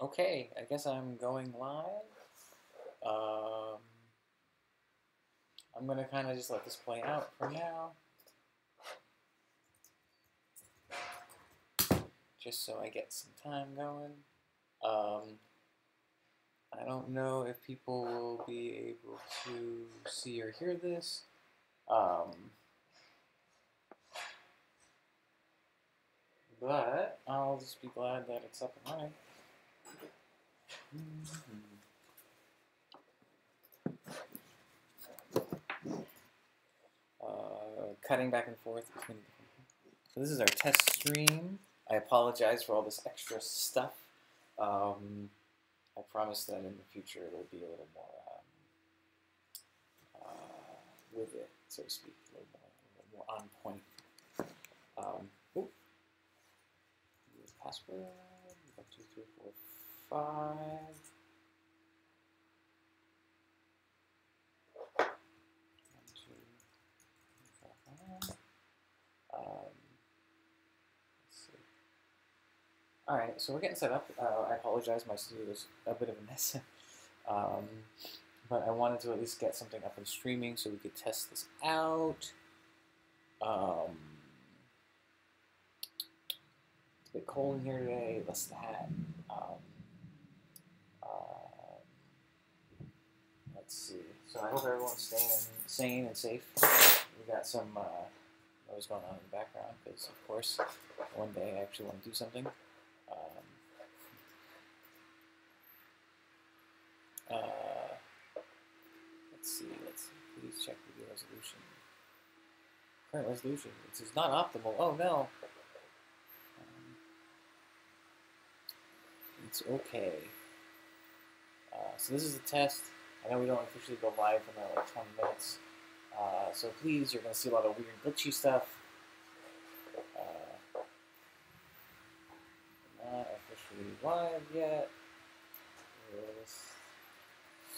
Okay, I guess I'm going live. Um, I'm gonna kind of just let this play out for now. Just so I get some time going. Um, I don't know if people will be able to see or hear this. Um, but I'll just be glad that it's up and running. Uh, cutting back and forth between. So this is our test stream. I apologize for all this extra stuff. Um, I promise that in the future it'll be a little more um, uh, with it, so to speak, a little more, a little more on point. Um, oh, password. Five. One, two, three, four, five. Um, let's see. All right, so we're getting set up. Uh, I apologize, my studio is a bit of a mess. um, but I wanted to at least get something up and streaming so we could test this out. Um, it's a bit cold in here today. Less that. Um, uh, let's see. So I hope everyone's staying sane and safe. We got some uh, noise going on in the background because, of course, one day I actually want to do something. Um, uh, let's see. Let's. Please check the resolution. Current resolution. This is not optimal. Oh no. Um, it's okay. Uh, so this is a test. I know we don't officially go live in about like 20 minutes. Uh, so please, you're going to see a lot of weird glitchy stuff. Uh, not officially live yet.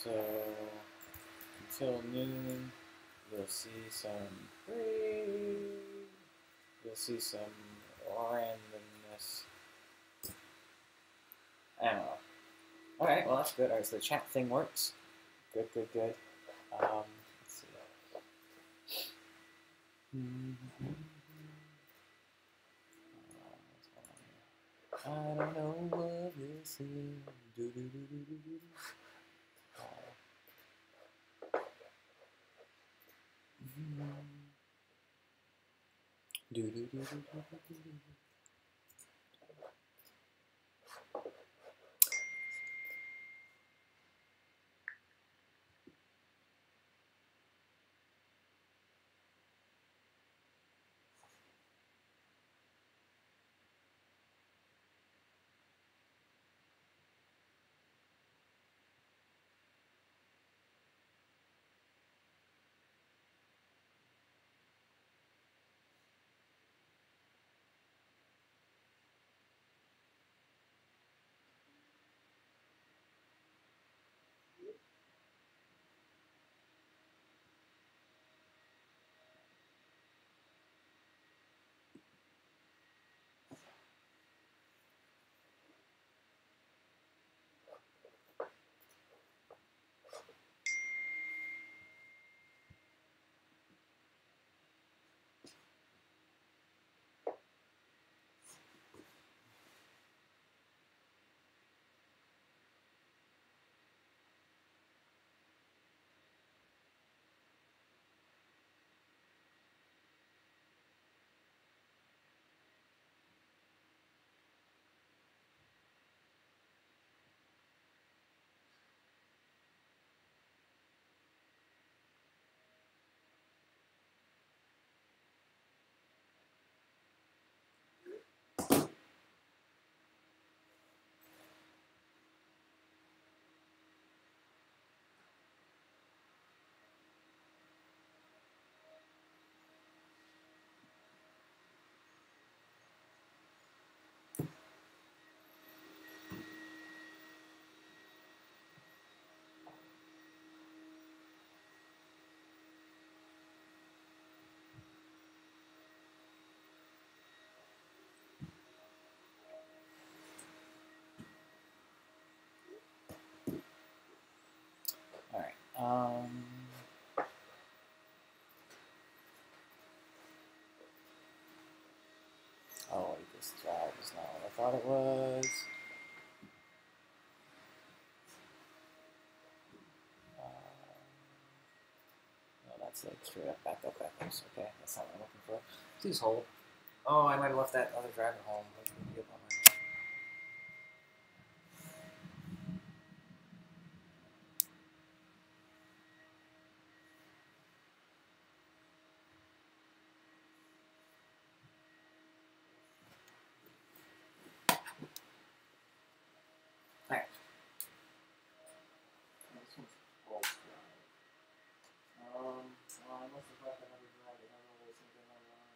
So until noon, you'll see some you'll see some randomness. I don't know. Alright, well that's good. Alright, so the chat thing works. Good, good, good. Um, let's see. Uh, I don't know what this is. Do, do, do, do, do, do. Do, do, do, do, do, do, do, thought it was. Uh, that's like up back up. Okay, that's not what I'm looking for. Please hold. Oh, I might have left that other driver home. That's gonna be a bummer. Alright. This one's bolt drive. Um, well, I must have left another drive. I don't know if there's something like that.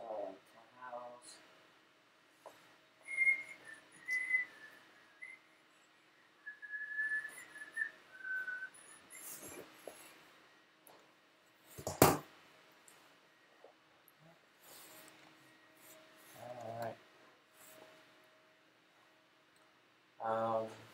Uh, my house. Alright. Um.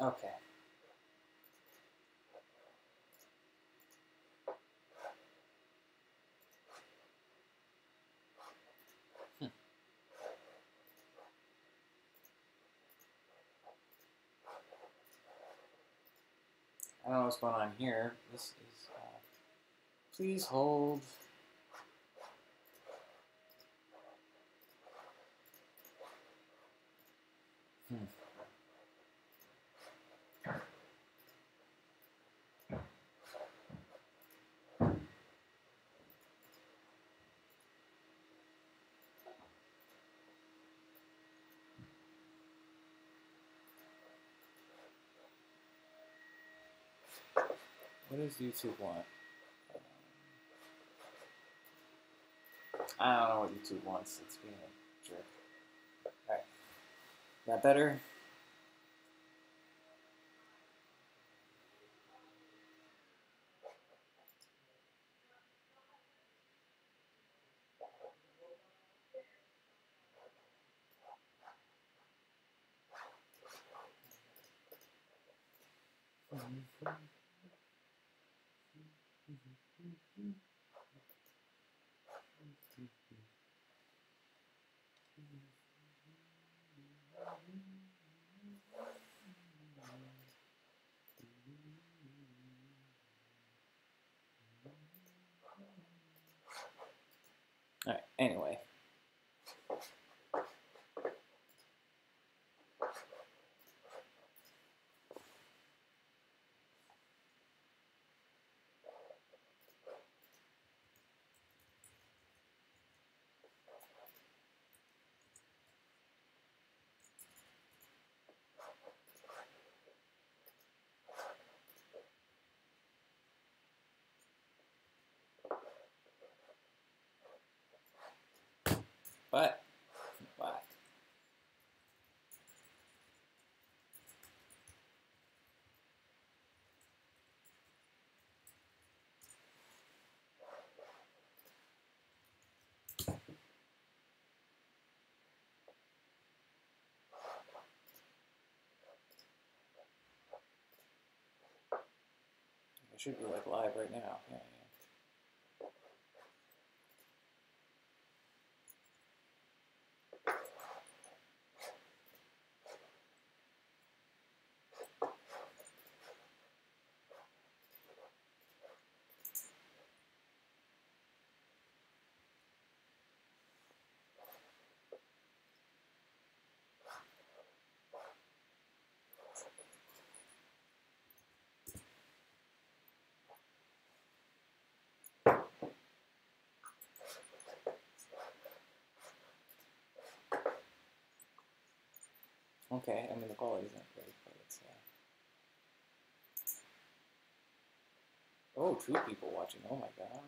Okay. Hmm. I don't know what's going on here. This is. Uh, please hold. Hmm. What does YouTube want? I don't know what YouTube wants. It's being a jerk. Alright. That better? Alright, anyway. But, but. I should be like live right now. Yeah, yeah. Okay, I mean the quality isn't great, but it's uh... Oh, two people watching. Oh my god.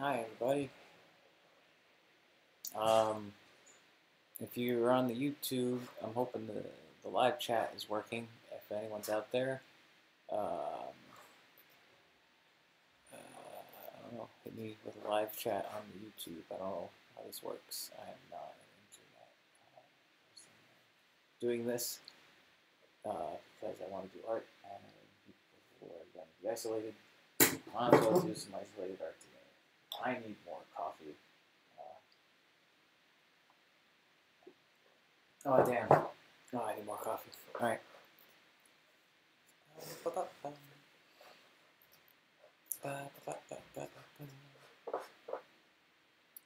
Hi, everybody. Um, if you're on the YouTube, I'm hoping the, the live chat is working. If anyone's out there, um, uh, I don't know, hit me with a live chat on the YouTube. I don't know how this works. I am not an internet uh, person doing this uh, because I want to do art and people are going to be isolated. Might as well do some isolated art. I need more coffee. Uh, oh damn! Oh, I need more coffee. All right.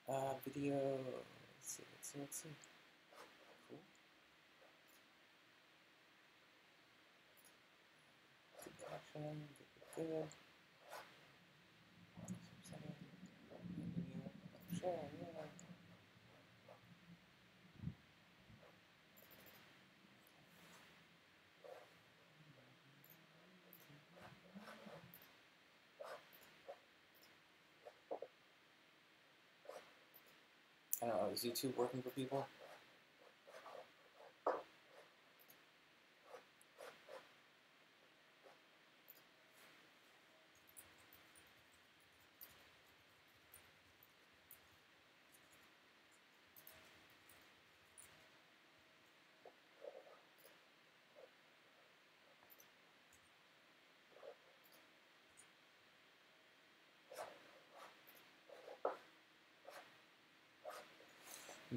Uh, video. Let's see. Let's see. Let's see. Good. Sure, yeah. I don't know, is YouTube working for people?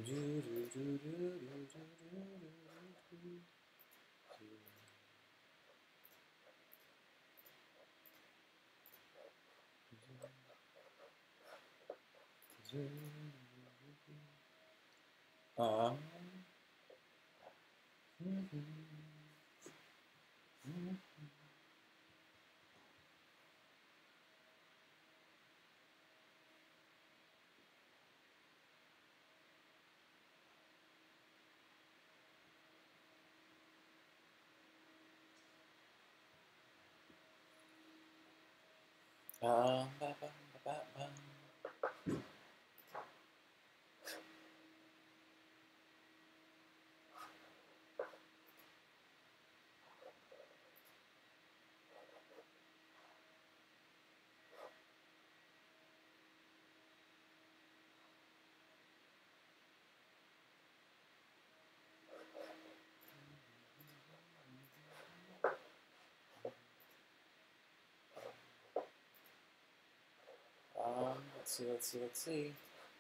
Um. Um, 系啊 let's see, let's see, let's see.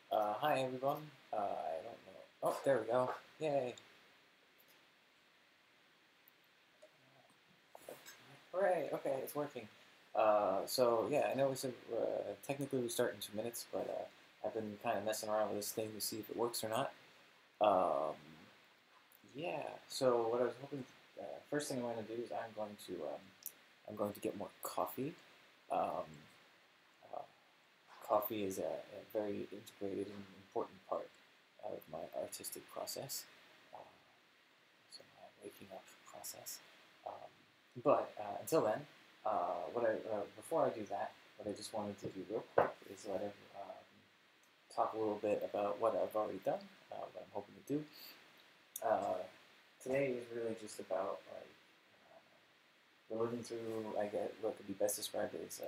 Uh, hi everyone. Uh, I don't know. Oh, there we go. Yay. Hooray! Okay, it's working. Uh, so yeah, I know we said uh, technically we start in two minutes, but uh, I've been kind of messing around with this thing to see if it works or not. Um, yeah. So what I was hoping, uh, first thing I'm going to do is I'm going to um, I'm going to get more coffee. Um, coffee is a, a very integrated and important part of my artistic process. Uh, so my waking up process. Um, but uh, until then, uh, what I uh, before I do that, what I just wanted to do real quick is let every, um, talk a little bit about what I've already done, uh, what I'm hoping to do. Uh, today is really just about like we're living through, I guess, what could be best described as,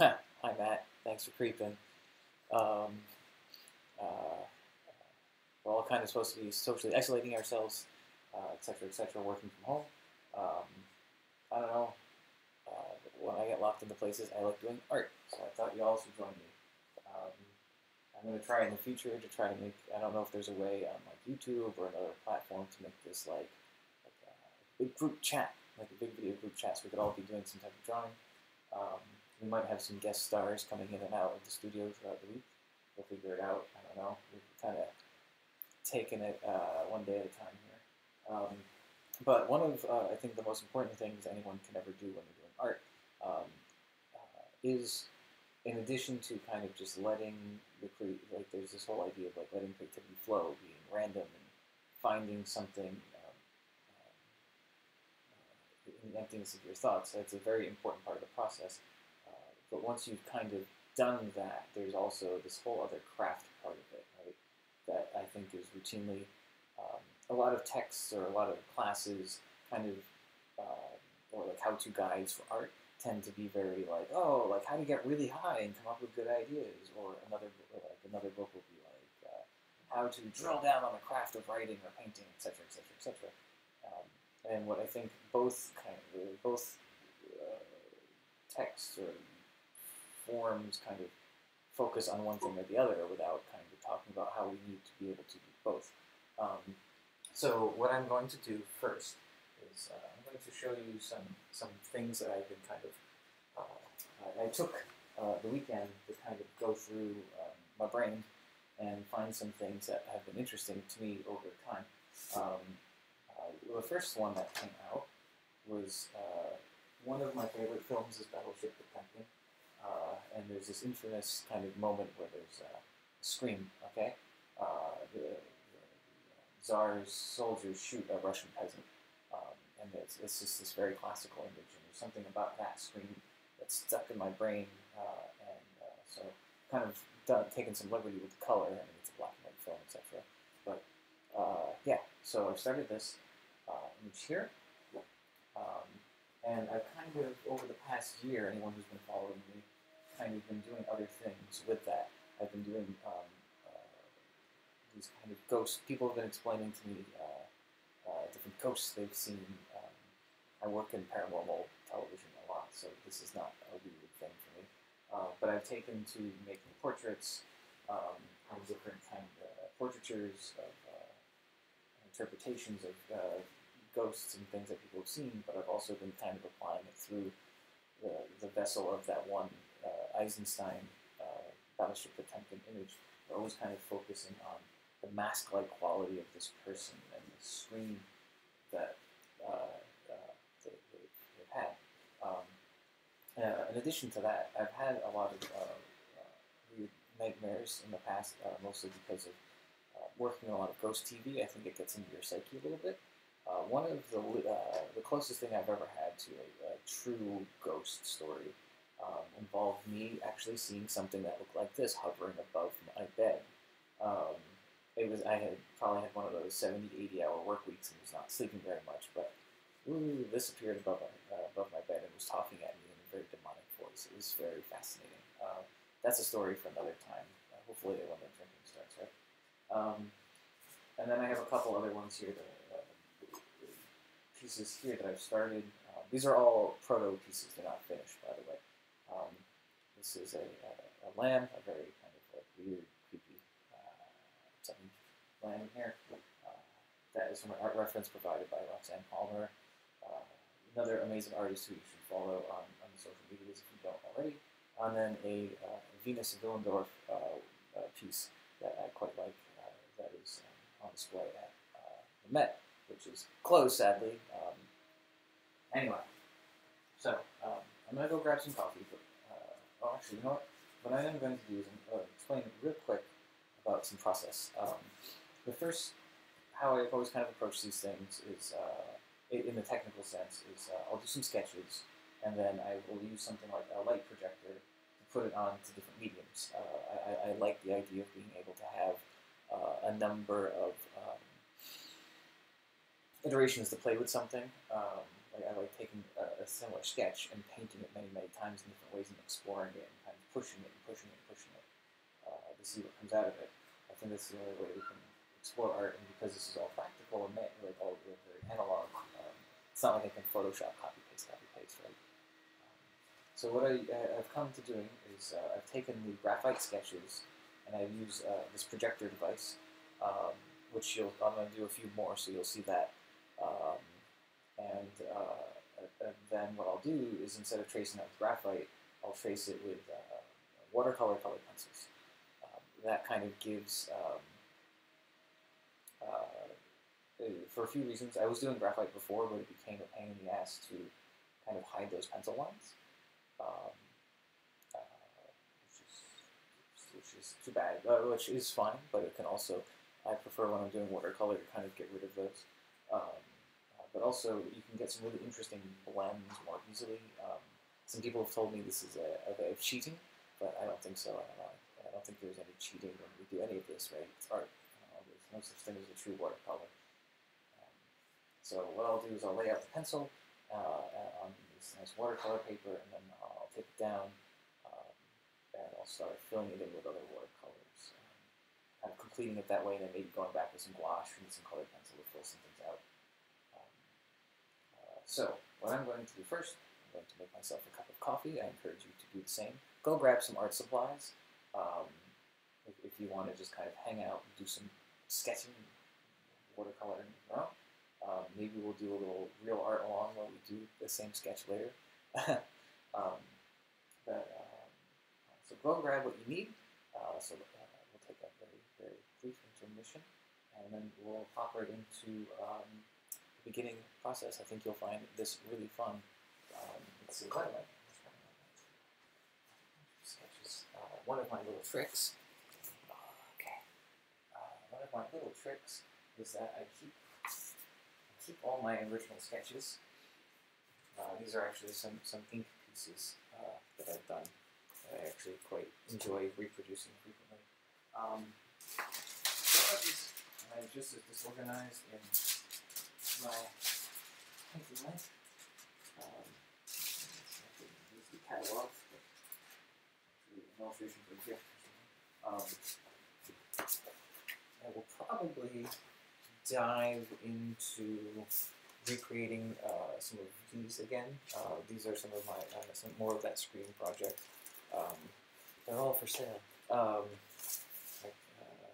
um, hi Matt, thanks for creeping. Um, uh, we're all kind of supposed to be socially isolating ourselves, uh, et cetera, et cetera, working from home. Um, I don't know. Uh, when I get locked into places, I like doing art, so I thought you all should join me. Um, I'm going to try in the future to try to make. I don't know if there's a way on like YouTube or another platform to make this like, like a big group chat, like a big video group chat, so we could all be doing some type of drawing. Um, we might have some guest stars coming in and out of the studio throughout the week. We'll figure it out. I don't know. We've kind of taken it uh, one day at a time here. Um, but one of, uh, I think, the most important things anyone can ever do when they're doing art um, uh, is, in addition to kind of just letting the cre- like, there's this whole idea of like letting creativity flow, being random and finding something um, uh, the emptiness of your thoughts. That's a very important part of the process. But once you've kind of done that, there's also this whole other craft part of it, right? That I think is routinely um, a lot of texts or a lot of classes kind of uh, or like how-to guides for art tend to be very like oh like how to get really high and come up with good ideas or another or like another book will be like uh, how to drill down on the craft of writing or painting etc etc etc and what I think both kind of both uh, texts or forms kind of focus on one thing or the other without kind of talking about how we need to be able to do both. Um, so what I'm going to do first is uh, I'm going to show you some some things that I've been kind of uh, I, took uh, the weekend to kind of go through um, my brain and find some things that have been interesting to me over time. Um, uh, the first one that came out was uh, one of my favorite films is Battleship Potemkin. Uh, and there's this infamous kind of moment where there's a scream, okay? Uh, the, the, the Tsar's soldiers shoot a Russian peasant. Um, and it's, it's just this very classical image, and there's something about that scream that's stuck in my brain, uh, and uh, so kind of done, taken some liberty with the color. I mean, it's a black and white film, etc. But uh, yeah, so I've started this uh, image here. Um, and I've kind of, over the past year, anyone who's been following me, kind of been doing other things with that. I've been doing um, uh, these kind of ghosts. People have been explaining to me uh, uh, different ghosts they've seen. Um, I work in paranormal television a lot, so this is not a weird thing for me. Uh, but I've taken to making portraits um, of different kind of uh, portraitures of uh, interpretations of ghosts and things that people have seen, but I've also been kind of applying it through the, the vessel of that one uh, Eisenstein uh, Battleship Potemkin image. We're always kind of focusing on the mask-like quality of this person and the screen that uh, uh they, have had. Um, uh, in addition to that, I've had a lot of uh, weird nightmares in the past, mostly because of working a lot of ghost TV. I think it gets into your psyche a little bit. Uh, one of the uh, the closest thing I've ever had to a, a true ghost story um, involved me actually seeing something that looked like this hovering above my bed. Um, it was I had probably had one of those 70, 80 hour work weeks and was not sleeping very much, but ooh, this appeared above my, uh, above my bed and was talking at me in a very demonic voice. It was very fascinating. Uh, that's a story for another time. Uh, hopefully, when the drinking starts, right? Um, and then I have a couple other ones here that pieces here that I've started. Um, these are all proto pieces; they're not finished, by the way. Um, this is a, a, a, lamb, a very kind of like weird, creepy uh, lamb here. Uh, that is from an art reference provided by Roxanne Palmer. Uh, another amazing artist who you should follow on, on the social medias if you don't already. And then a uh, Venus Willendorf uh, uh, piece that I quite like that is um, on display at the Met which is closed, sadly. Um, anyway, so um, I'm to go grab some coffee. But, uh, oh, actually, you know what? What I am going to do is uh, explain real quick about some process. Um, the first, how I've always kind of approached these things is, uh, in the technical sense, is uh, I'll do some sketches, and then I will use something like a light projector to put it onto different mediums. Uh, I, I, like the idea of being able to have uh, a number of um, iterations to play with something. Um, like I like taking a, a, similar sketch and painting it many, many times in different ways and exploring it and kind of pushing it and pushing it and pushing it uh, to see what comes out of it. I think that's the only way we can explore art, and because this is all practical and like all very analog, um, it's not like I can Photoshop, copy paste, copy paste, right? Um, so what I, have come to doing is uh, I've taken the graphite sketches and I've used uh, this projector device, um, which I'm going to do a few more, so you'll see that um, and, uh, and then what I'll do is instead of tracing it with graphite, I'll trace it with uh, watercolor colored pencils. Um, that kind of gives, um, uh, for a few reasons, I was doing graphite before, but it became a pain in the ass to kind of hide those pencil lines. Um, uh, which, is, which is too bad, uh, which is fine, but it can also, I prefer when I'm doing watercolor to kind of get rid of those. Um, but also you can get some really interesting blends more easily. Um, some people have told me this is a, a way of cheating but I don't think so. I don't. I don't think there's any cheating when we do any of this, right? It's art. Uh, there's no such thing as a true watercolor. Um, so what I'll do is I'll lay out the pencil uh, on this nice watercolor paper, and then I'll take it down um, and I'll start filling it in with other watercolors. Um, kind of completing it that way, and then maybe going back with some gouache and some colored pencil to fill some things out. So what I'm going to do first, I'm going to make myself a cup of coffee. I encourage you to do the same. Go grab some art supplies. Um, if, if you want to just kind of hang out and do some sketching, watercoloring, um, maybe we'll do a little real art along while we do the same sketch later. um, but, um, so go grab what you need. Uh, so uh, we'll take a very, very brief intermission, and then we'll hop right into um, beginning process. I think you'll find this really fun. Um, let's see. By the sketches. Uh, one of my little tricks. Okay. Uh, one of my little tricks is that I keep I keep all my original sketches. Uh, these are actually some some ink pieces uh, that I've done. That I actually quite enjoy reproducing frequently. Um, I'm just as disorganized in my painting life. Um, illustration for gift. Um, I will probably dive into recreating uh, some of these again. Uh, these are some of my uh, some more of that screen project. Um, they're all for sale. Um, like, uh,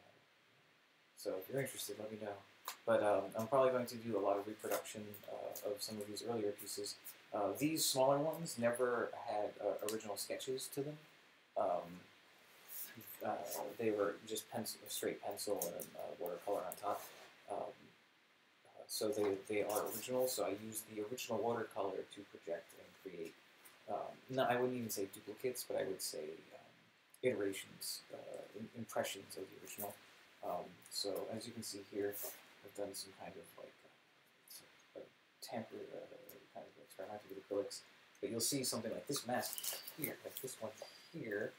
so if you're interested, let me know. But um, I'm probably going to do a lot of reproduction uh, of some of these earlier pieces. Uh, these smaller ones never had original sketches to them. Um, uh, they were just pencil, straight pencil and uh, watercolor on top. Um, uh, so they, they are original, so I used the original watercolor to project and create, um, no, I wouldn't even say duplicates, but I would say um, iterations, uh, impressions of the original. Um, so as you can see here, I've done some kind of like uh, a tamper, kind of experimental with acrylics. But you'll see something like this mask here, like this one here,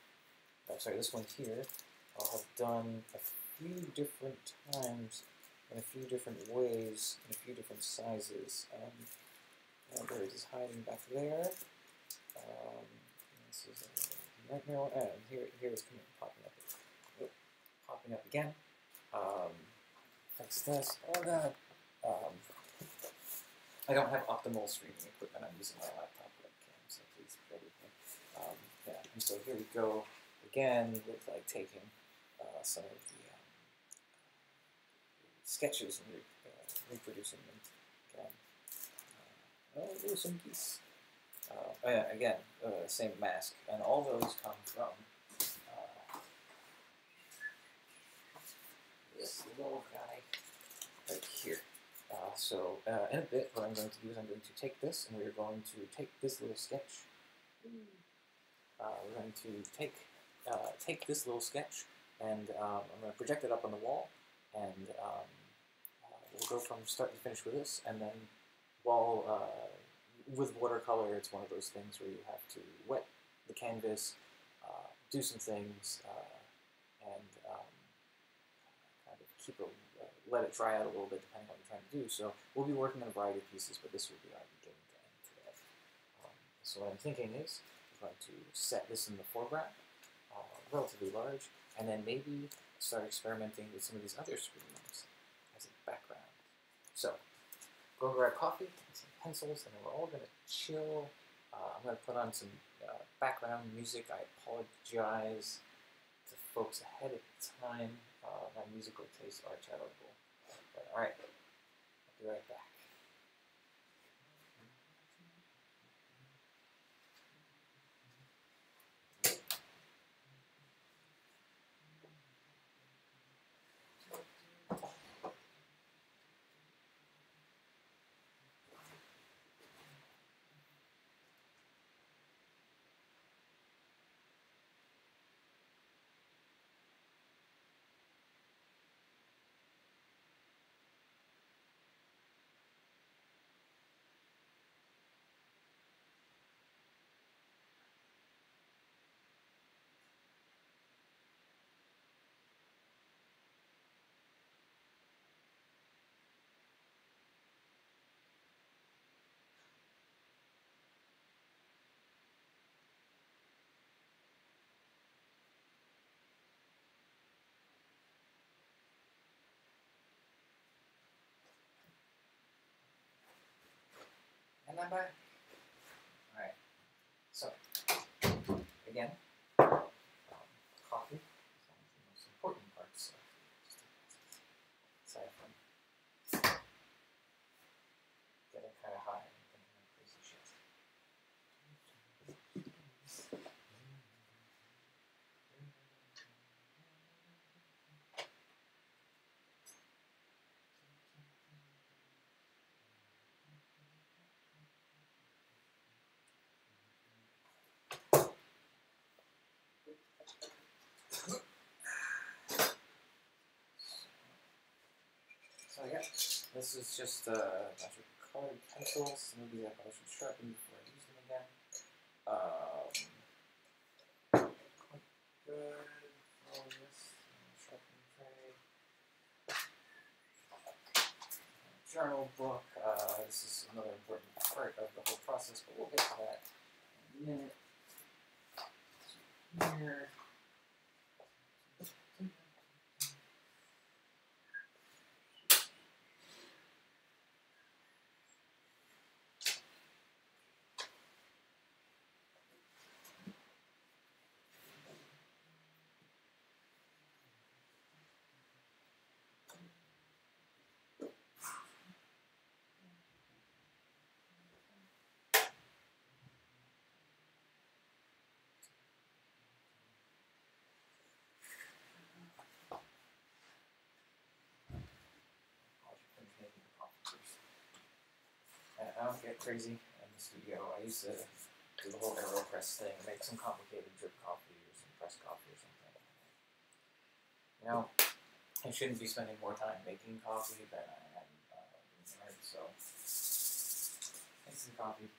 oh, sorry, this one here, I'll have done a few different times in a few different ways, in a few different sizes. Um, there it is hiding back there. Um, this is a nightmare And here, here it's coming, popping up. Oh, popping up again. Um, fix this. Oh god. Um, I don't have optimal streaming equipment. I'm using my laptop. webcam, so please forgive me. Um. Yeah. And so here we go again with like taking uh, some of the um, sketches and re uh, reproducing them again. Uh, oh, some geese. Uh, yeah, again, uh, same mask, and all those come from uh, this little guy right here. Uh, so uh, in a bit, what I'm going to do is I'm going to take this, and we're going to take this little sketch. Mm uh, we're going to take uh, take this little sketch and um, I'm going to project it up on the wall and um, uh, we'll go from start to finish with this and then while uh, with watercolor it's one of those things where you have to wet the canvas, uh, do some things and um, kind of keep it, let it dry out a little bit depending on what you're trying to do. So we'll be working on a variety of pieces but this will be our beginning to end today. Um, so what I'm thinking is going to set this in the foreground, uh, relatively large, and then maybe start experimenting with some of these other screens as a background. So, go grab coffee and some pencils, and then we're all going to chill. Uh, I'm going to put on some uh, background music. I apologize to folks ahead of time. Uh, my musical tastes are terrible. But, all right, I'll be right back. That by? Alright. So, again, um, coffee is one of the most important parts of aside from getting kind of high and thinking of crazy shit. So yeah, this is just uh, a bunch of colored pencils. These I should sharpen before I use them again. Um, good all this. Sharpening tray. Journal book. Uh, this is another important part of the whole process, but we'll get to that in a minute. So And I don't get crazy in the studio. I used to do the whole AeroPress thing, make some complicated drip coffee or some press coffee or something. You know, I shouldn't be spending more time making coffee than I am uh, so make some coffee.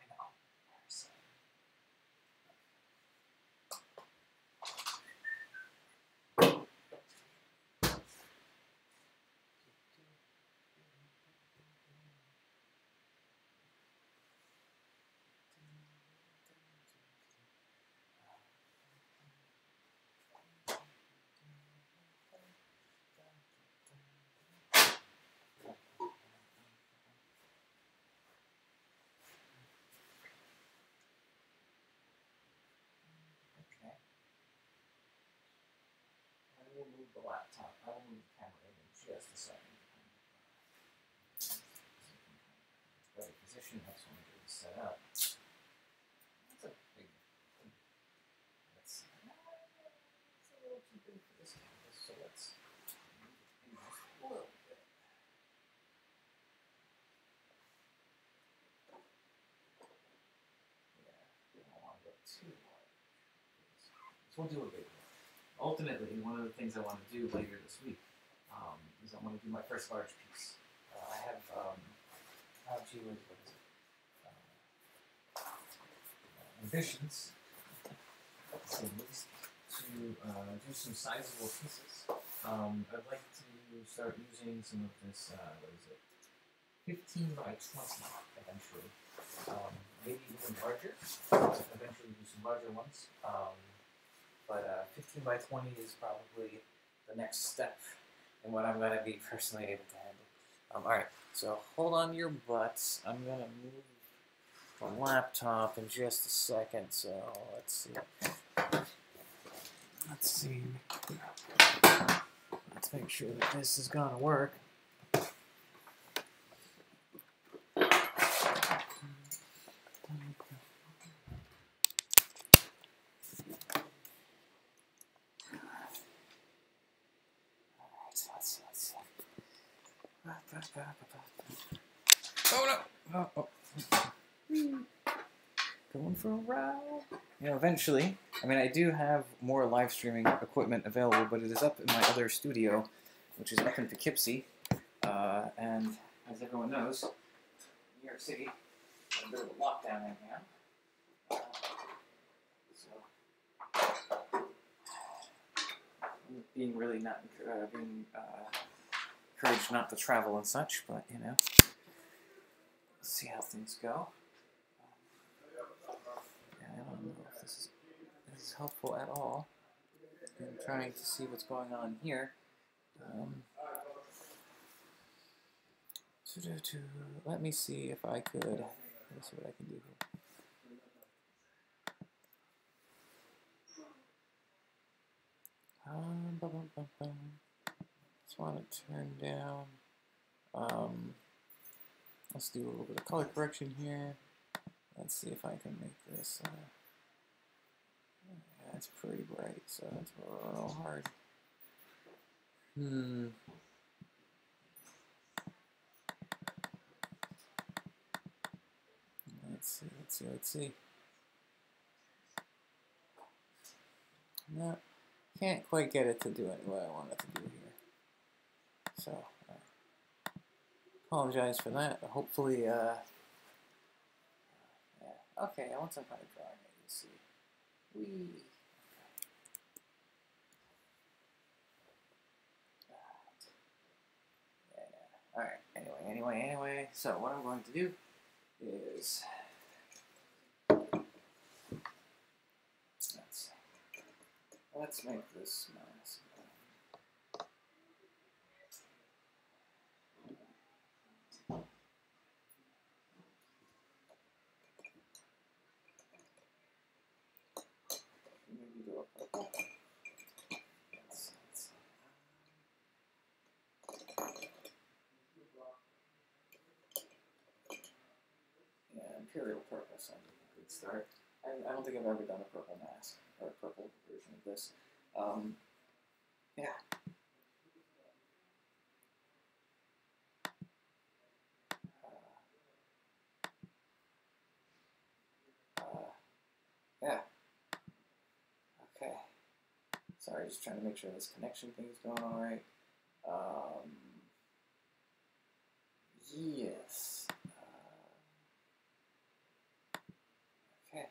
I know. There's, uh, Okay. I will move the laptop. I will move the camera in just a second. Better position. When I get set up. That's a big. That's, that's a little too big for this canvas, so let's move it a little bit. Yeah, we don't want to go too large. So we'll do a big one. Ultimately, one of the things I want to do later this week um, is I want to do my first large piece. Uh, I have, um, how to, what is it? Uh, ambitions, to uh, do some sizable pieces. Um, I'd like to start using some of this, uh, what is it, 15 by 20 eventually. Um, maybe even larger. Eventually do some larger ones. Um, but uh, 15 by 20 is probably the next step in what I'm going to be personally able to handle. Um, Alright, so hold on your butts. I'm going to move the laptop in just a second, so let's see. Let's see. Let's make sure that this is going to work. Alright, let's see, let's see. Oh no! Oh, oh. Going for a ride. You know, eventually, I mean, I do have more live streaming equipment available, but it is up in my other studio, which is up in Poughkeepsie. Uh, and as everyone knows, New York City, a bit of a lockdown right now. So, being really not uh, being uh, encouraged not to travel and such, but you know, let's see how things go. Yeah, I don't know if this is, this helpful at all in trying to see what's going on here. Um, to, let me see if I could. Let see what I can do here. Um, bum, bum, bum. Just want to turn down. Um, let's do a little bit of color correction here. Let's see if I can make this. Uh, it's pretty bright, so that's little hard. Hmm. Let's see, let's see, let's see. No, can't quite get it to do it what I want it to do here. So, uh, apologize for that, hopefully, uh, yeah. Okay, I want some kind of drawing, you see. Wee. Alright, anyway, anyway, anyway, so what I'm going to do is let's make this. Maybe do a purple. Let's- let's- Yeah, Imperial Purple sounds like a good start. I, I don't think I've ever done a purple mask or a purple version of this. Um, yeah. Uh, uh, yeah. Okay. Sorry, just trying to make sure this connection thing is going all right. Um, yes. Uh, okay.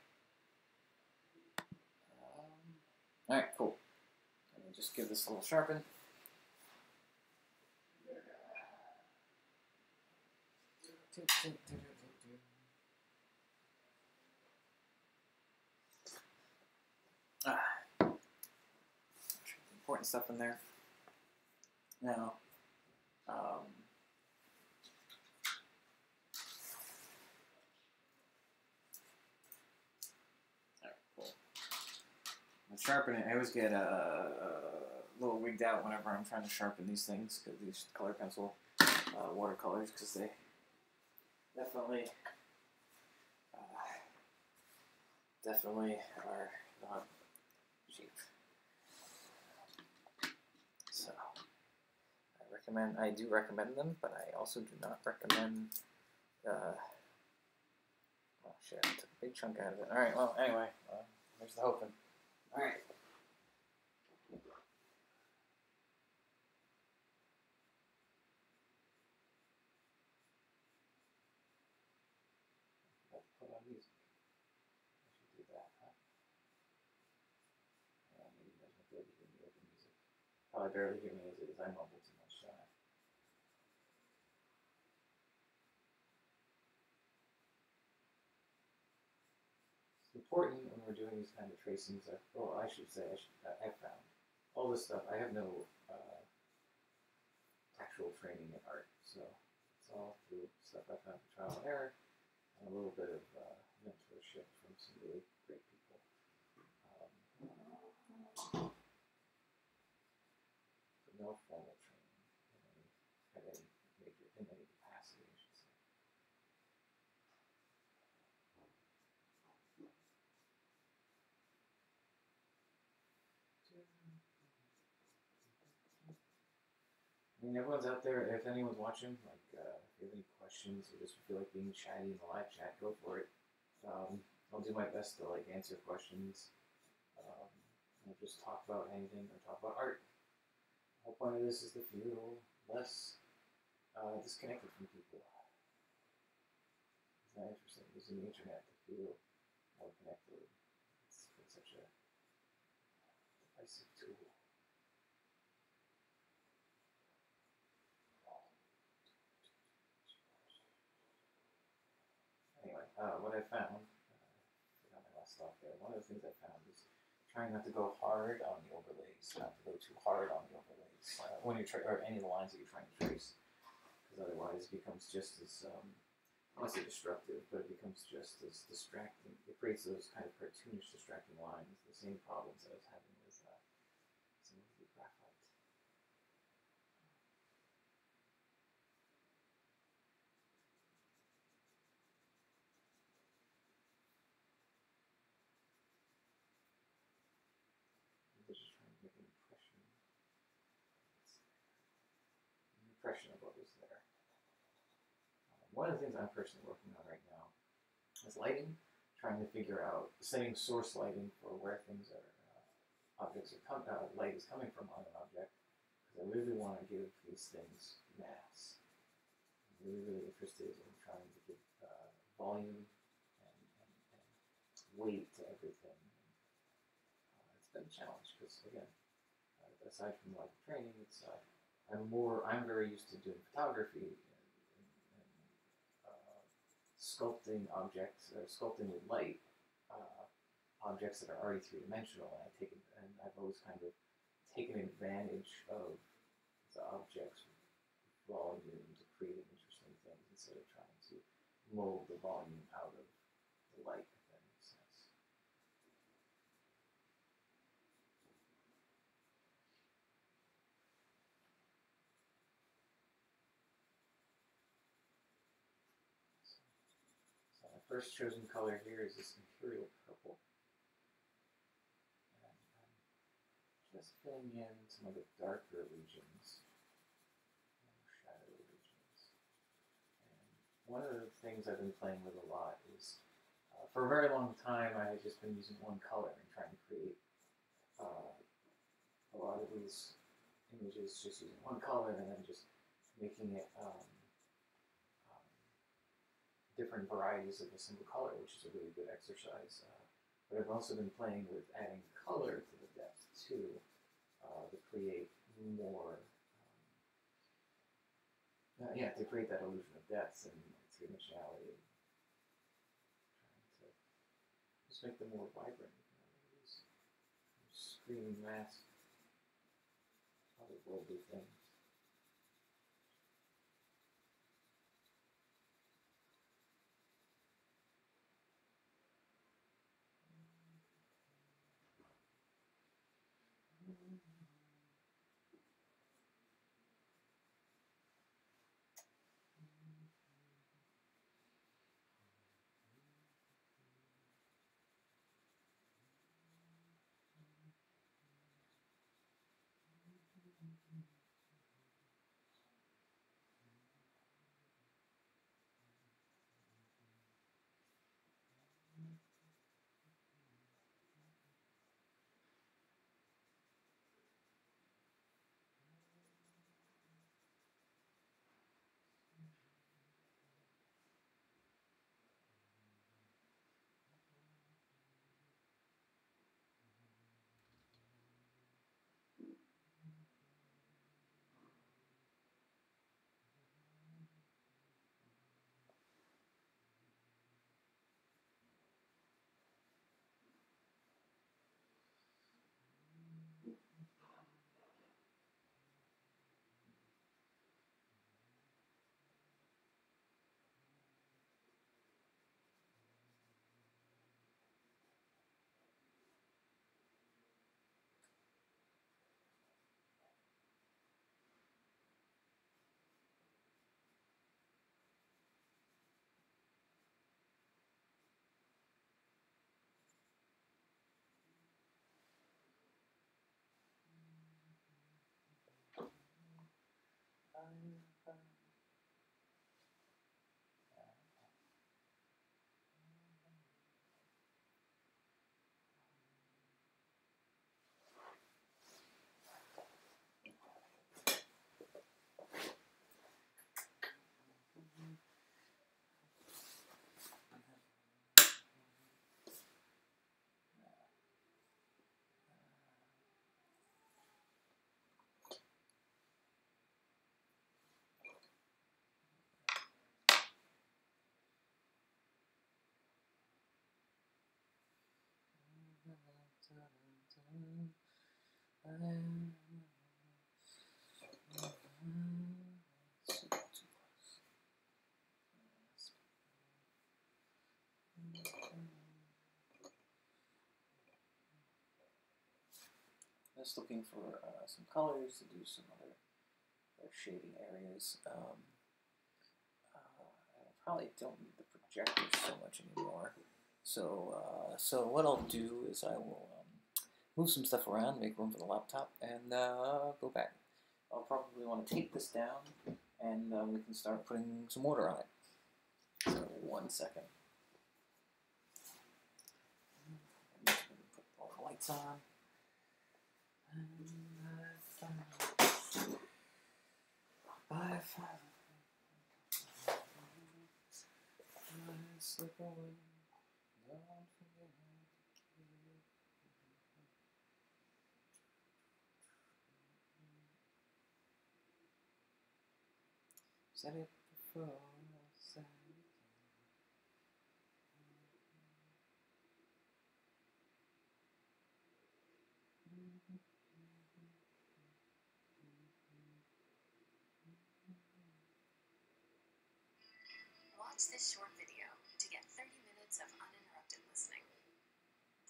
Um, all right, cool. Let me just give this a little sharpen. Ah, important stuff in there. Now, um, alright, cool. When sharpening, I always get a, a little wigged out whenever I'm trying to sharpen these things, because these color pencil uh, watercolors, because they definitely, uh, definitely are not cheap. So, I recommend, I do recommend them, but I also do not recommend, uh, oh shit, I took a big chunk out of it. Alright, well, anyway, uh, there's the hoping. On music. I music. Barely hear me as. I mumble too much, It's important doing these kind of tracings. That, well, I should say, I, should, I found all this stuff. I have no uh, actual training in art, so it's all through stuff I found through trial and error and a little bit of uh, mentorship from some really great people. Um, no formal training in any, at any major, in any capacity, I should say. I mean, everyone's out there. If anyone's watching, like, uh, if you have any questions or just feel like being chatty in the live chat, go for it. Um, I'll do my best to like answer questions. Um, or just talk about anything or talk about art. The whole point of this is to feel less uh, disconnected from people. It's not interesting using the internet to feel more connected. It's, it's such a divisive tool. What I found, uh, my last thought there. One of the things I found is trying not to go hard on the overlays, not to go too hard on the overlays uh, when you're or any of the lines that you're trying to trace, because otherwise it becomes just as um, say destructive, but it becomes just as distracting. It creates those kind of cartoonish, distracting lines. The same problems that I was having with uh, some of the graphite. They're just trying to make an impression. An impression of what was there. Um, one of the things I'm personally working on right now is lighting, trying to figure out setting source lighting for where things are, uh, objects are coming, uh, light is coming from on an object, because I really want to give these things mass. I'm really, really interested in trying to give uh, volume and, and, and weight to everything. Uh, it's been a challenge because again, uh, aside from like training, it's uh, I'm more I'm very used to doing photography and, and, and uh, sculpting objects or sculpting with light uh, objects that are already three dimensional, and and I've always kind of taken advantage of the object's volume to create interesting things instead of trying to mold the volume out of the light. If that makes sense. So my first chosen color here is this imperial purple. And I'm just filling in some of the darker regions, shadow regions. And one of the things I've been playing with a lot is, uh, for a very long time, I had just been using one color and trying to create uh, a lot of these images just using one color and then just making it um, um, different varieties of a single color, which is a really good exercise. Uh, but I've also been playing with adding color to the depth too, uh, to create more. Um, uh, yeah, to create that illusion of depth and dimensionality. Trying to just make them more vibrant. You know, screaming mass otherworldly things. Just looking for uh, some colors to do some other, other shading areas. Um, uh, I probably don't need the projector so much anymore. So, uh, so what I'll do is I will move some stuff around, make room for the laptop, and uh, go back. I'll probably want to take this down, and uh, we can start putting some order on it. So, one second. Put all the lights on. Found- I slip away. Don't forget to keep Said it before, said it again. Watch this short video to get 30 minutes of uninterrupted listening.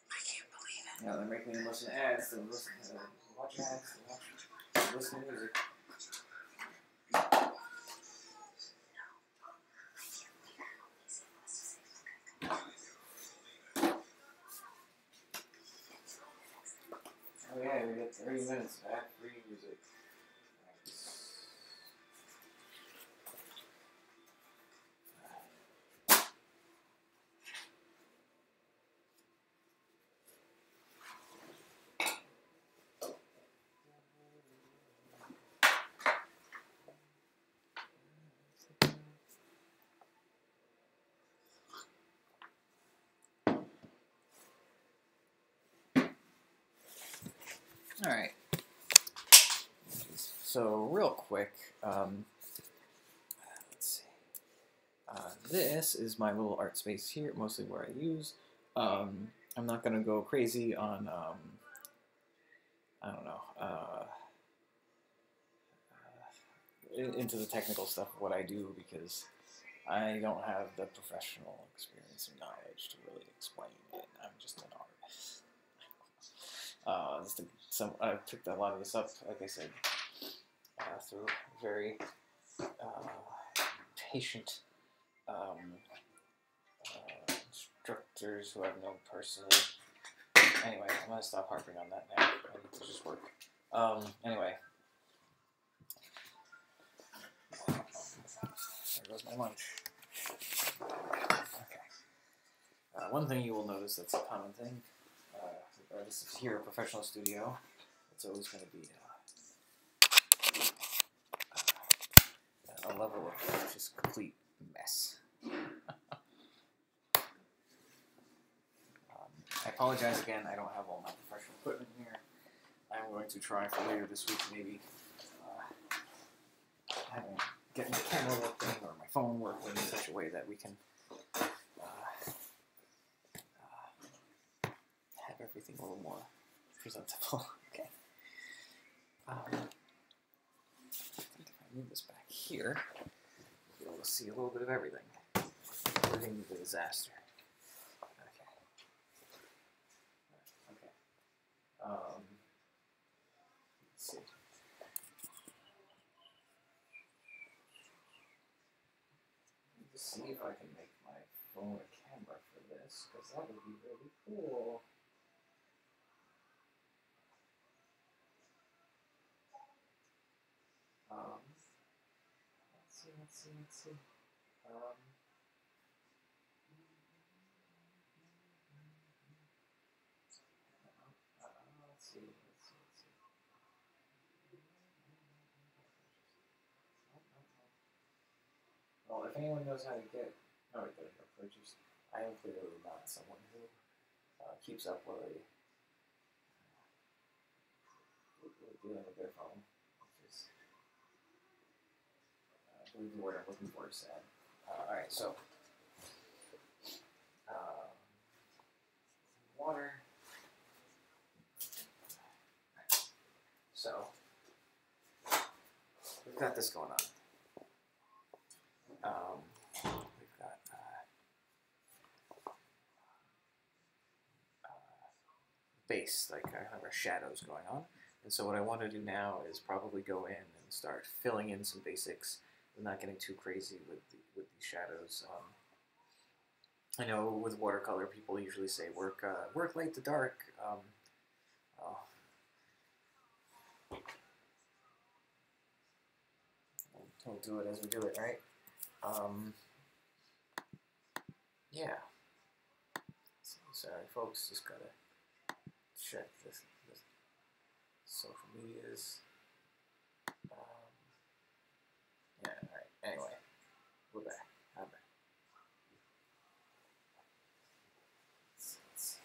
I can't believe it. Yeah, they're making me listen to ads, to listen to watch ads, to watch, to listen to music. Yeah, we get 30 minutes of ad-free music. Right. So real quick, um, let's see. Uh, this is my little art space here, mostly where I use. Um, I'm not gonna go crazy on, um, I don't know, uh, uh, into the technical stuff of what I do because I don't have the professional experience and knowledge to really explain it. I'm just an artist. Uh, some I picked a lot of this up, like I said, uh, through very uh, patient um, uh, instructors who I've known personally. Anyway, I'm gonna stop harping on that now. I need to just work. Um, anyway. There goes my lunch. Okay. Uh, one thing you will notice that's a common thing, regardless if you're a professional studio, it's always going to be uh, uh, a level of just complete mess. um, I apologize again. I don't have all my professional equipment here. I'm going to try for later this week, maybe uh, having getting the camera working or my phone working in such a way that we can uh, uh, have everything a little more presentable. okay. Um, I think if I move this back here, you'll be able to see a little bit of everything. Is a disaster. Okay. Okay. Um, let's see. Let me just see if I can make my phone a camera for this, because that would be really cool. Um, let's see, let's see. Um, let's see. Well, if anyone knows how to get, oh wait, there we go. Purchase. I am clearly not someone who uh, keeps up with with with dealing with their phone, believe the word I'm looking for is sad. Uh, all right, so uh, water. So we've got this going on. Um, we've got. Uh, uh, base like I have our shadows going on and so what I want to do now is probably go in and start filling in some basics and not getting too crazy with the, with these shadows. Um, I know with watercolor, people usually say work uh, work light to dark. Um, oh. We'll do it as we do it, right? Um, yeah. Sorry, folks. Just gotta check this, this social medias. Um, yeah. All right. Anyway, we're back. I'm back. Let's- let's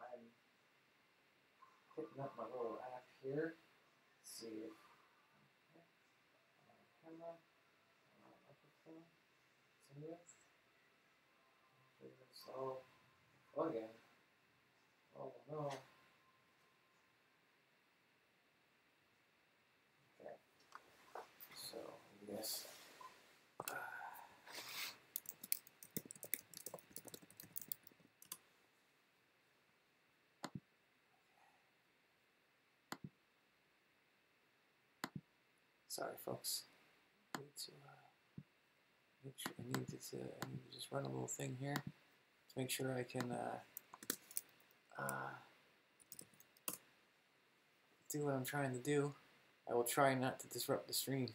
I'm hitting up my little app here. See if camera. Uh, Continue. So plugin. Oh no. Okay. So yes. Sorry, folks. I need to uh, make sure. I need to. I need to just run a little thing here make sure I can uh, uh, do what I'm trying to do. I will try not to disrupt the stream.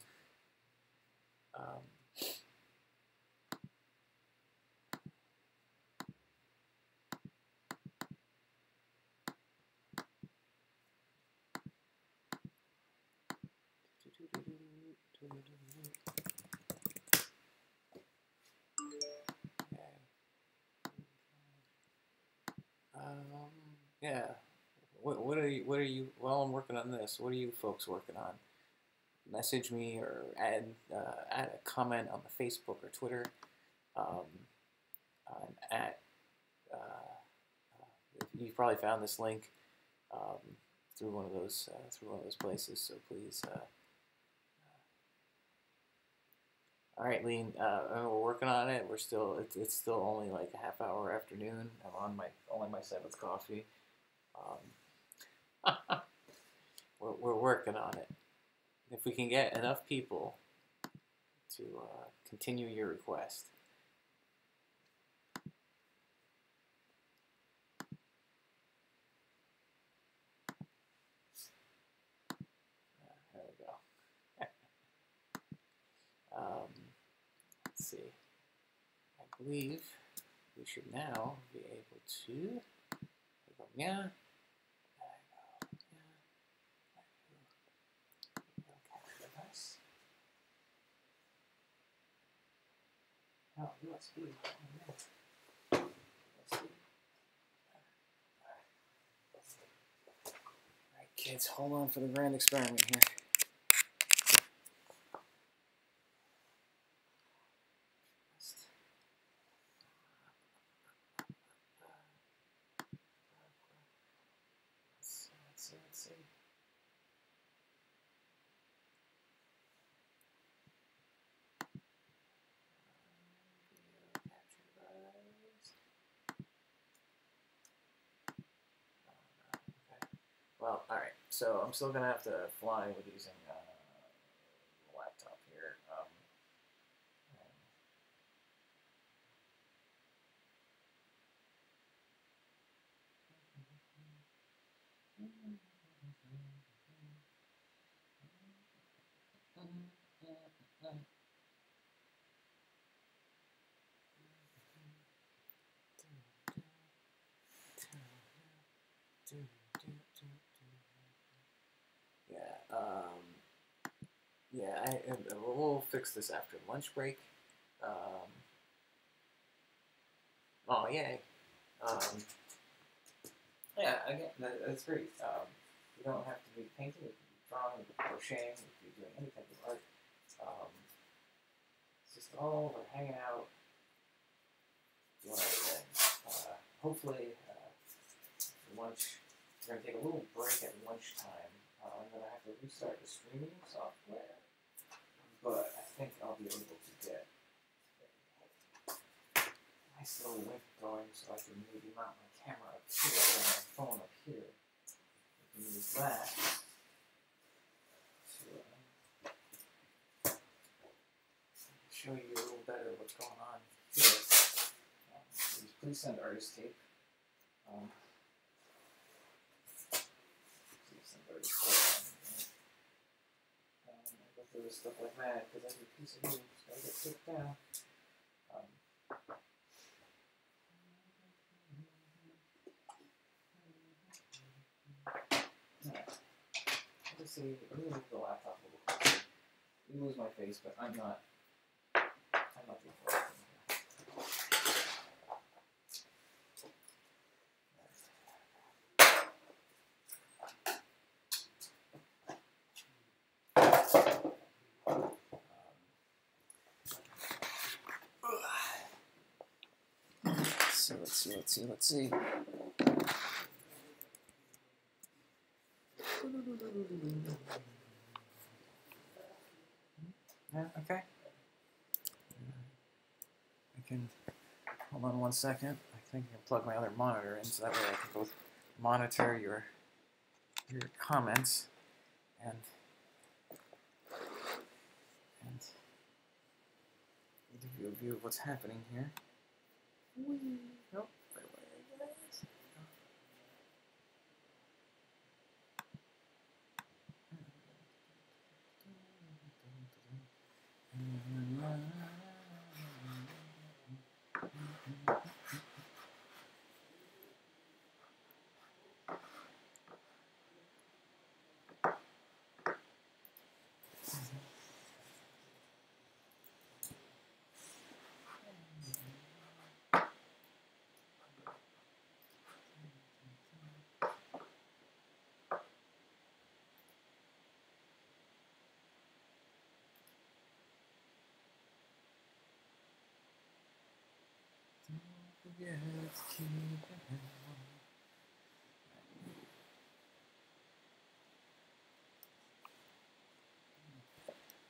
Um, yeah. What, what are you? What are you? While I'm working on this, what are you folks working on? Message me or add uh, add a comment on the Facebook or Twitter. Um, I'm at. Uh, uh, you probably found this link um, through one of those uh, through one of those places. So please. Uh, all right, Lean. Uh, we're working on it. We're still. It's, it's still only like a half hour afternoon. I'm on my only my seventh coffee. Um, we're, we're working on it. If we can get enough people to uh, continue your request. Go. Um, let's see. I believe we should now be able to. yeah. There we go. Yeah. There we go. Capture device. USB. Alright, kids, hold on for the grand experiment here. Just- Let's see, let's see, let's see. Video capture device. Oh, no, okay. Well, alright, so I'm still gonna have to fly with these uh, the laptop here. Um, and Yeah, um, yeah, I, we'll fix this after lunch break. Um, oh, yay. Um, yeah, again, that, that's great. Um, you don't have to be painting, you can be drawing, you crocheting, you can be doing any type of art. Um, it's just all we're hanging out, doing our thing. uh, hopefully, uh, lunch. We're gonna take a little break at lunchtime. Uh, I'm gonna have to restart the streaming software, but I think I'll be able to get a nice little link going so I can maybe mount my camera up here or my phone up here. I can use that to uh, show you a little better what's going on here. Um, please, please send artist tape. Um, please send artist tape. Through this stuff like that because every piece of news gotta get taped down. Um, Alright. Let's see. Let me move the laptop a little closer. You lose my face, but I'm not. I'm not the important thing here. So let's see, let's see. Yeah, okay. I can hold on one second. I think I can plug my other monitor in so that way I can both monitor your your comments and and give you a view of what's happening here. Nope. Wait, wait, guys.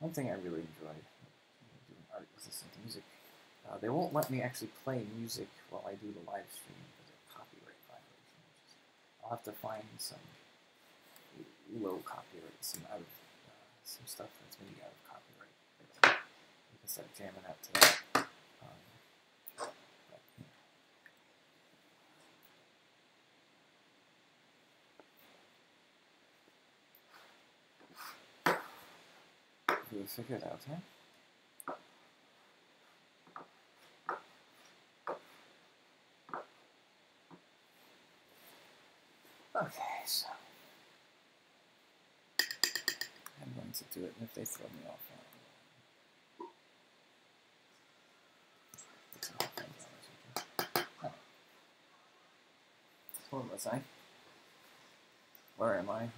One thing I really enjoy doing art is listening to music. Uh, they won't let me actually play music while I do the live stream because of copyright violation. I'll have to find some low copyright, some out of uh, some stuff that's maybe out of copyright. Uh, we can start jamming out to that. We'll figure it out? Okay, so I'm going to do it, if they throw me off, I'll- It's not $10 okay. Alright. What was I? Where am I?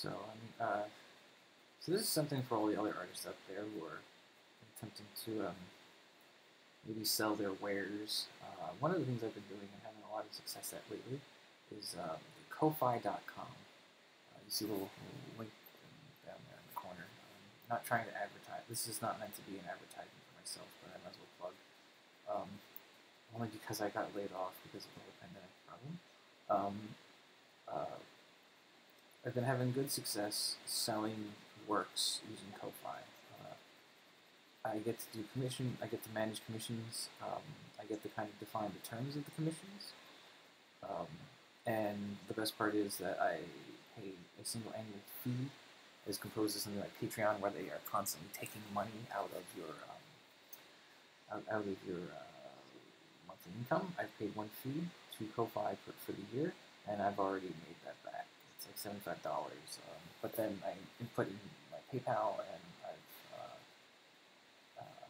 So mean, uh, so this is something for all the other artists out there who are attempting to um, maybe sell their wares. Uh, one of the things I've been doing and having a lot of success at lately is um, Ko-fi.com. Uh, you see a little, little link down there in the corner. Um, not trying to advertise. This is not meant to be an advertisement for myself, but I might as well plug. Um, only because I got laid off because of the whole pandemic problem. Um, uh, I've been having good success selling works using Ko-fi. Uh, I get to do commission. I get to manage commissions. Um, I get to kind of define the terms of the commissions. Um, and the best part is that I pay a single annual fee as composed of something like Patreon, where they are constantly taking money out of your um, out, out of your uh, monthly income. I've paid one fee to Ko-fi for, for the year, and I've already made that back. Like seventy five dollars. Um, but then I input in my PayPal, and I've uh, uh,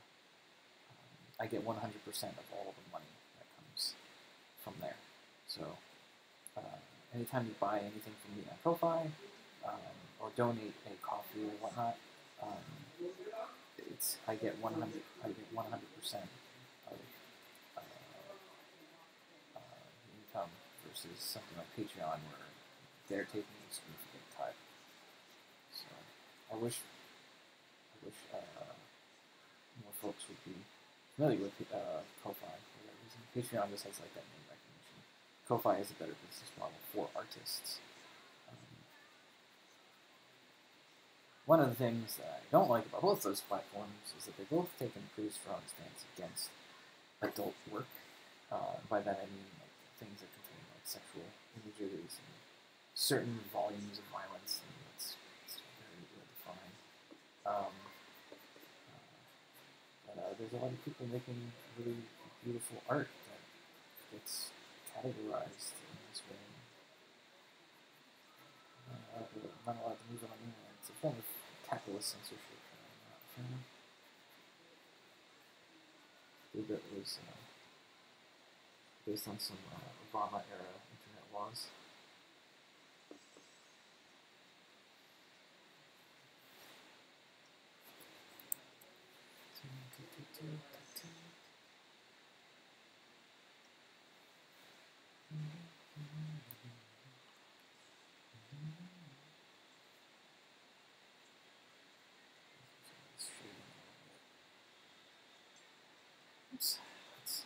I get one hundred percent of all the money that comes from there. So uh, anytime you buy anything from me on Ko-fi um, or donate a coffee or whatnot, um, it's I get 100 I get 100 percent of uh, uh, income versus something like Patreon where they're taking a significant cut. So I wish I wish uh, more folks would be familiar with uh, Ko-fi for that reason. Patreon just has like that name recognition. Ko-fi is a better business model for artists. Um, one of the things that I don't like about both those platforms is that they both take a pretty strong stance against adult work. Uh, by that I mean like things that contain like sexual images and certain volumes of violence, and it's, it's very well defined. Um, uh, but uh, there's a lot of people making really beautiful art that gets categorized in this way. To, not allowed to move on the internet. It's a form of capitalist censorship. I'm was uh, based on some uh, Obama era internet laws. Oops. That's-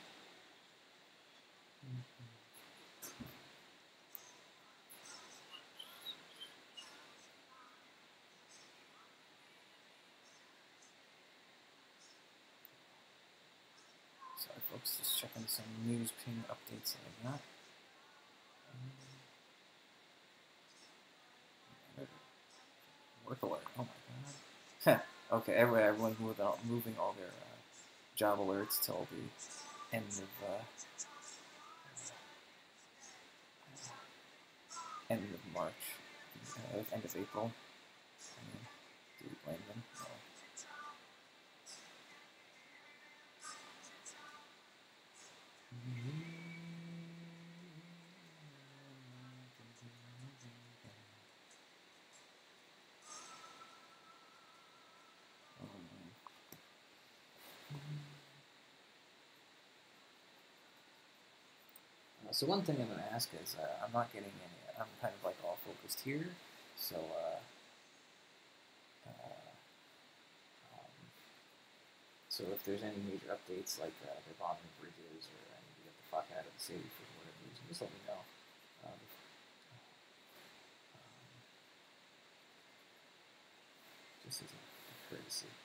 Folks, just checking some news ping updates that I got. Work alert. Oh my god. okay, everyone, everyone's moving all, moving all their uh, job alerts till the end of uh, end of March, uh, end of April. I mean, do we blame them? No. Oh, man. Uh, so one thing I'm going to ask is, uh, I'm not getting any, I'm kind of like all focused here, so, uh, uh, um, so if there's any major updates, like uh, they're bombing bridges, or I need to get the fuck out of the city for whatever reason, just let me know. Um, um, just as a courtesy.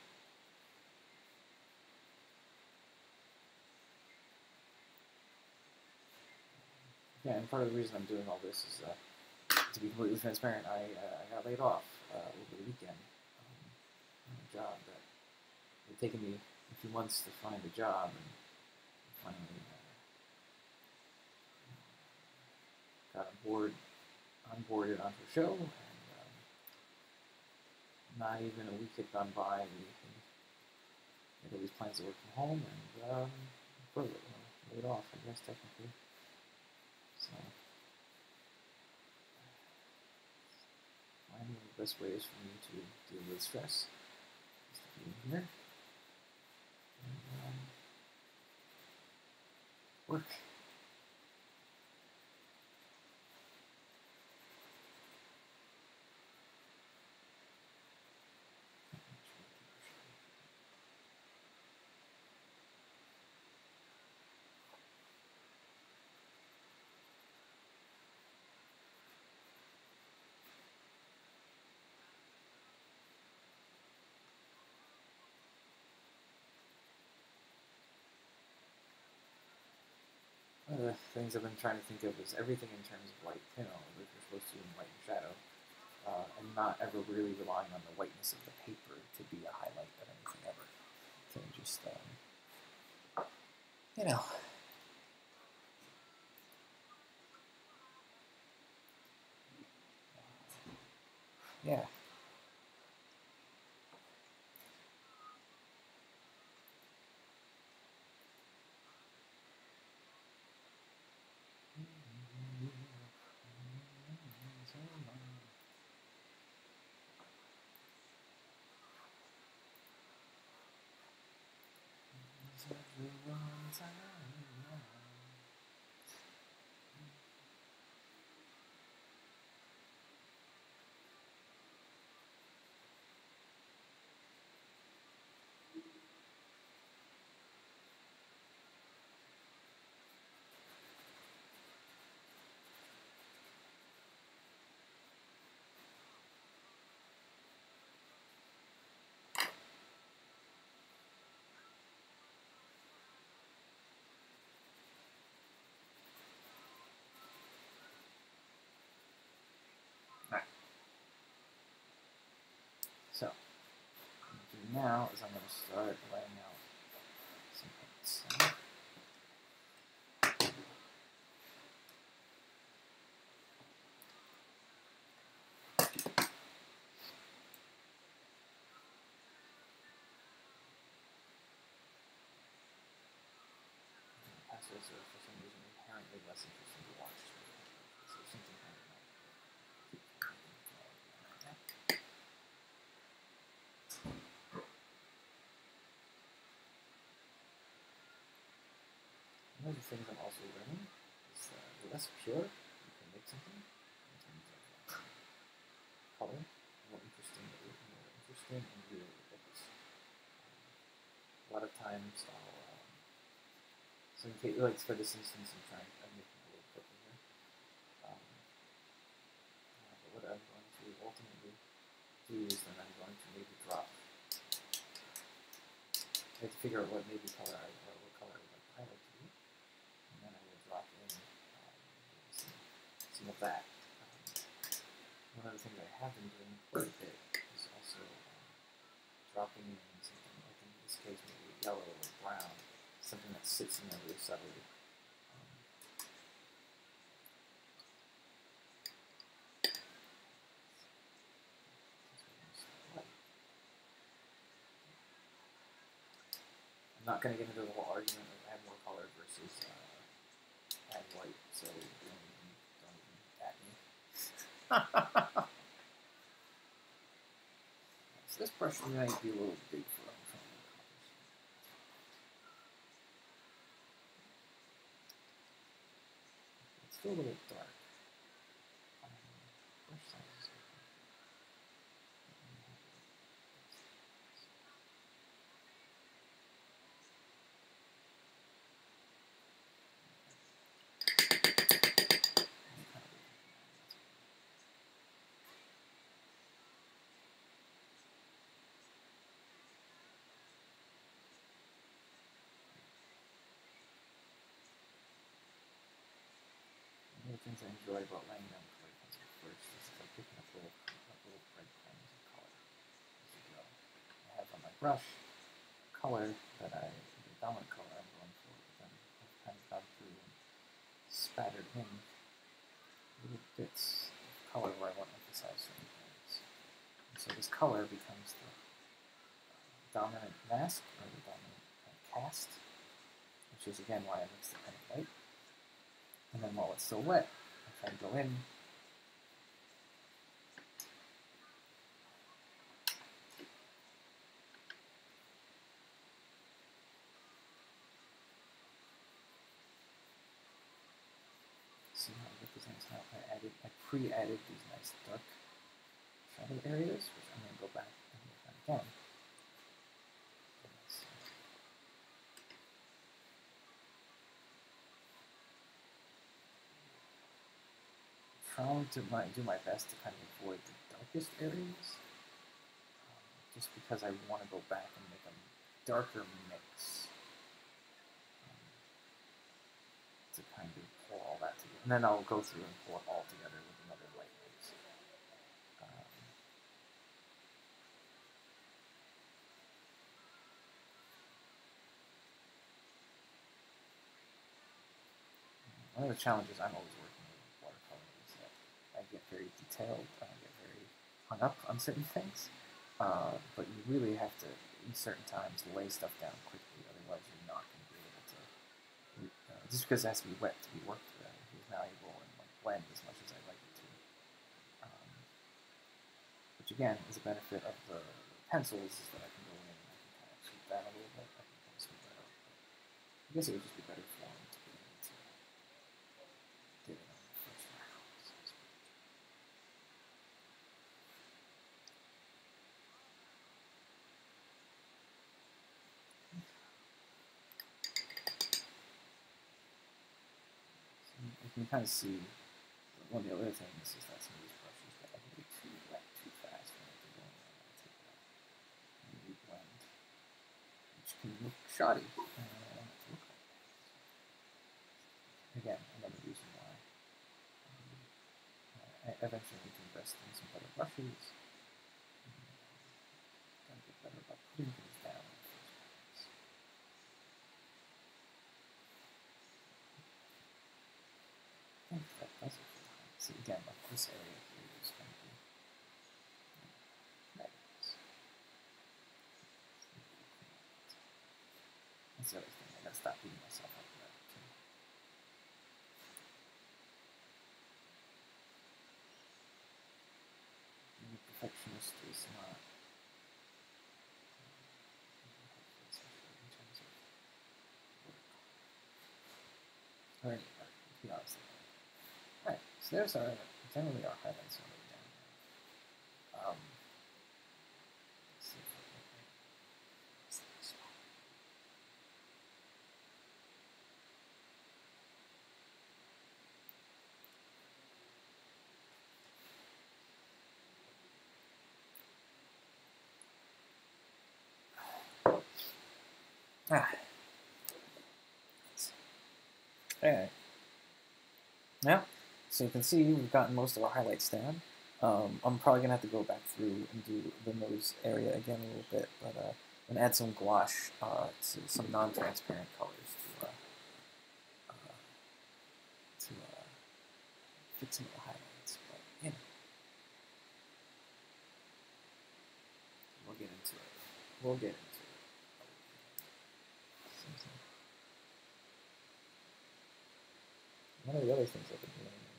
Yeah, and part of the reason I'm doing all this is, uh, to be completely transparent, I, uh, I got laid off uh, over the weekend um, a job that had taken me a few months to find a job, and finally uh, got on board, onboarded onto a show, and um, not even a week had gone by, we had all these plans to work from home, and um, further, laid off, I guess, technically. So, finally best ways for me to deal with stress is to be here and um, work. One of the things I've been trying to think of is everything in terms of light, you know, like you're supposed to in light and shadow, uh, and not ever really relying on the whiteness of the paper to be a highlight of anything ever. So just, um, you know. Yeah. So, now is I'm going to start laying out some paints. Passwords are for some reason inherently less interesting to watch. So something kind of like One of the things I'm also learning is uh, the less pure you can make something in terms of color, more interesting more interesting and looks. Um, a lot of times I'll, um, so in case, like for this instance, I'm trying, I'm making a little purple here. Um, uh, but what I'm going to ultimately do is then I'm going to maybe drop. I have to figure out what maybe color I, or what color I would like to highlight to be and then I will drop in um, some, of that. Um, one of the things I have been doing quite a bit is also um, dropping in something like in this case maybe yellow or brown, something that sits in there really subtly. I'm not going to get into the whole argument of add more color versus uh, add white, so don't even, don't even at me. So this brush might be a little big for what. It's still a little dark. Um, brush size is okay. One of the I about laying down the pencil first is like picking up little, like little breadcrumbs of color as you go. I have on my brush color that I, the dominant color I'm going for, but then I've kind of gone through and spattered in little bits of color where I want to emphasize certain things. And so this color becomes the dominant mask or the dominant of cast, which is again why I mix the pen of white. And then while it's still wet, and go in, see how it represents how I added, I pre-added these nice dark shadow areas trying to my, do my best to kind of avoid the darkest areas, um, just because I want to go back and make a darker mix um, to kind of pull all that together. And then I'll go through and pull it all together with another light mix. Um, one of the challenges I'm always working with watercolor is that I get very detailed, I get very hung up on certain things, uh, but you really have to, in certain times, lay stuff down quickly, otherwise you're not going to be able to, uh, just because it has to be wet to be worked with, be valuable and like blend as much as I'd like it to. Um, which again is a benefit of the pencils is that I can go in and I can kind of sweep that a little bit, I can kind of sweep that out. I guess it would just be better form to be able to get it on the first round, so to speak. So you can kind of see one of the other things is that some of these brushes get a little too wet too fast when they're going on. I take that and reblend, which can look shoddy. and. Again, another reason why um, I eventually need to invest in some better brushes. Gotta get better about putting things down in the first place. I think that does it for the height. See, again, like this area here is going to be negatives. Other thing. I gotta stop beating myself up perfectionist is not. Honest. Alright, so there's our generally our highlights are right down there. Um, let's see if I can what's this one? Ah. Alright. Yeah, so you can see we've gotten most of our highlights down. Um, I'm probably going to have to go back through and do the nose area again a little bit, but uh, and add some gouache uh, to some non-transparent colors to, uh, uh, to uh, fix some of the highlights. But, you know, we'll get into it. We'll get into it. Seems like- One of the other things I've been learning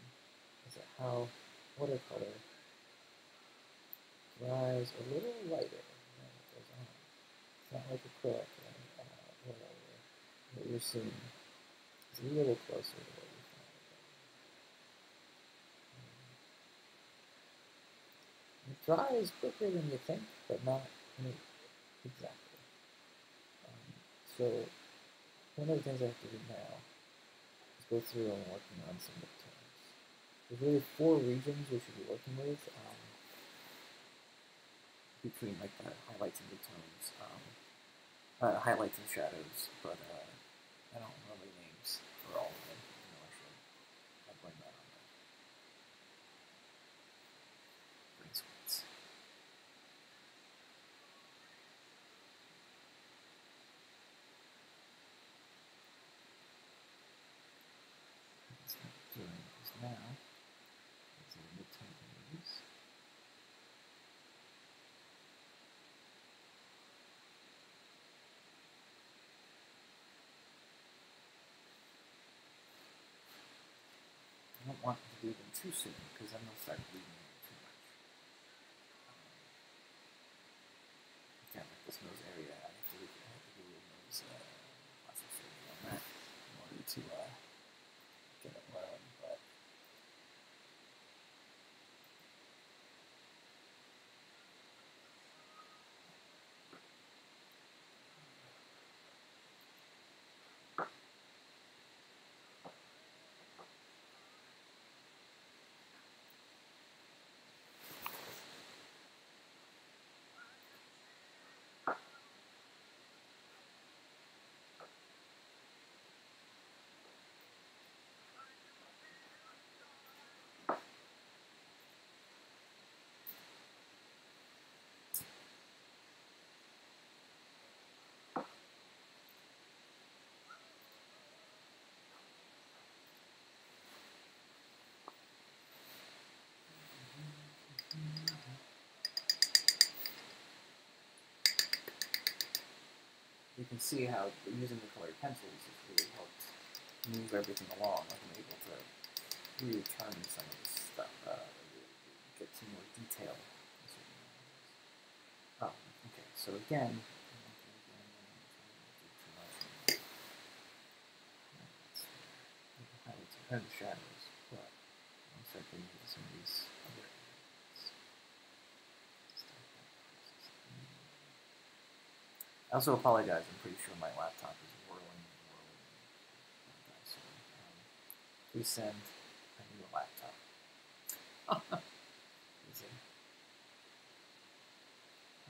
is how watercolor dries a little lighter than it goes on. It's not like acrylic or uh, whatever. What you're seeing is a little closer to what you find. Um, It dries quicker than you think, but not exactly. Um, so one of the things I have to do now go through and working on some midtones. There's really four regions we should be working with um, between like the highlights and midtones, um, uh, highlights and shadows, but uh, I don't remember the names for all of them. You know, I should. I'll bring that on the green screens. That's what I'm doing is now. Let's see the midtone areas. Them too soon because then they'll start bleeding in too much. Um, again, like this nose area, I have to, I have to do a nose uh, plastic surgery on that in order to uh, get it well. But can see how using the colored pencils has really helped move everything along. Like I'm able to really turn some of this stuff, uh, get some more detail. Oh, okay. So again, and the shadows, but I'll start getting into some of these other areas. I also apologize. I'm pretty sure my laptop is whirling and whirling. So, um, please send a new laptop. Easy.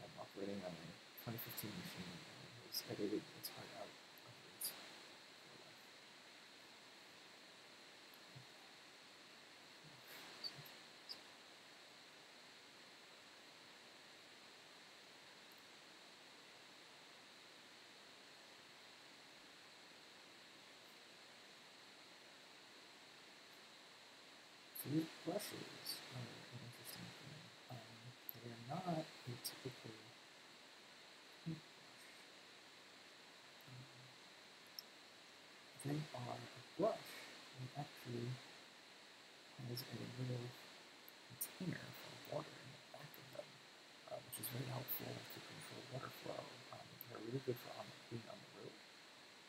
I'm operating on a 2015 machine and it has edited its heart out of its life. So these brushes are an interesting thing. Um, they are not a typical paintbrush. Um, are a brush that actually has a little container for water in the back of them, uh, which is very helpful to control water flow. Um, they're really good for on, the, being on the road.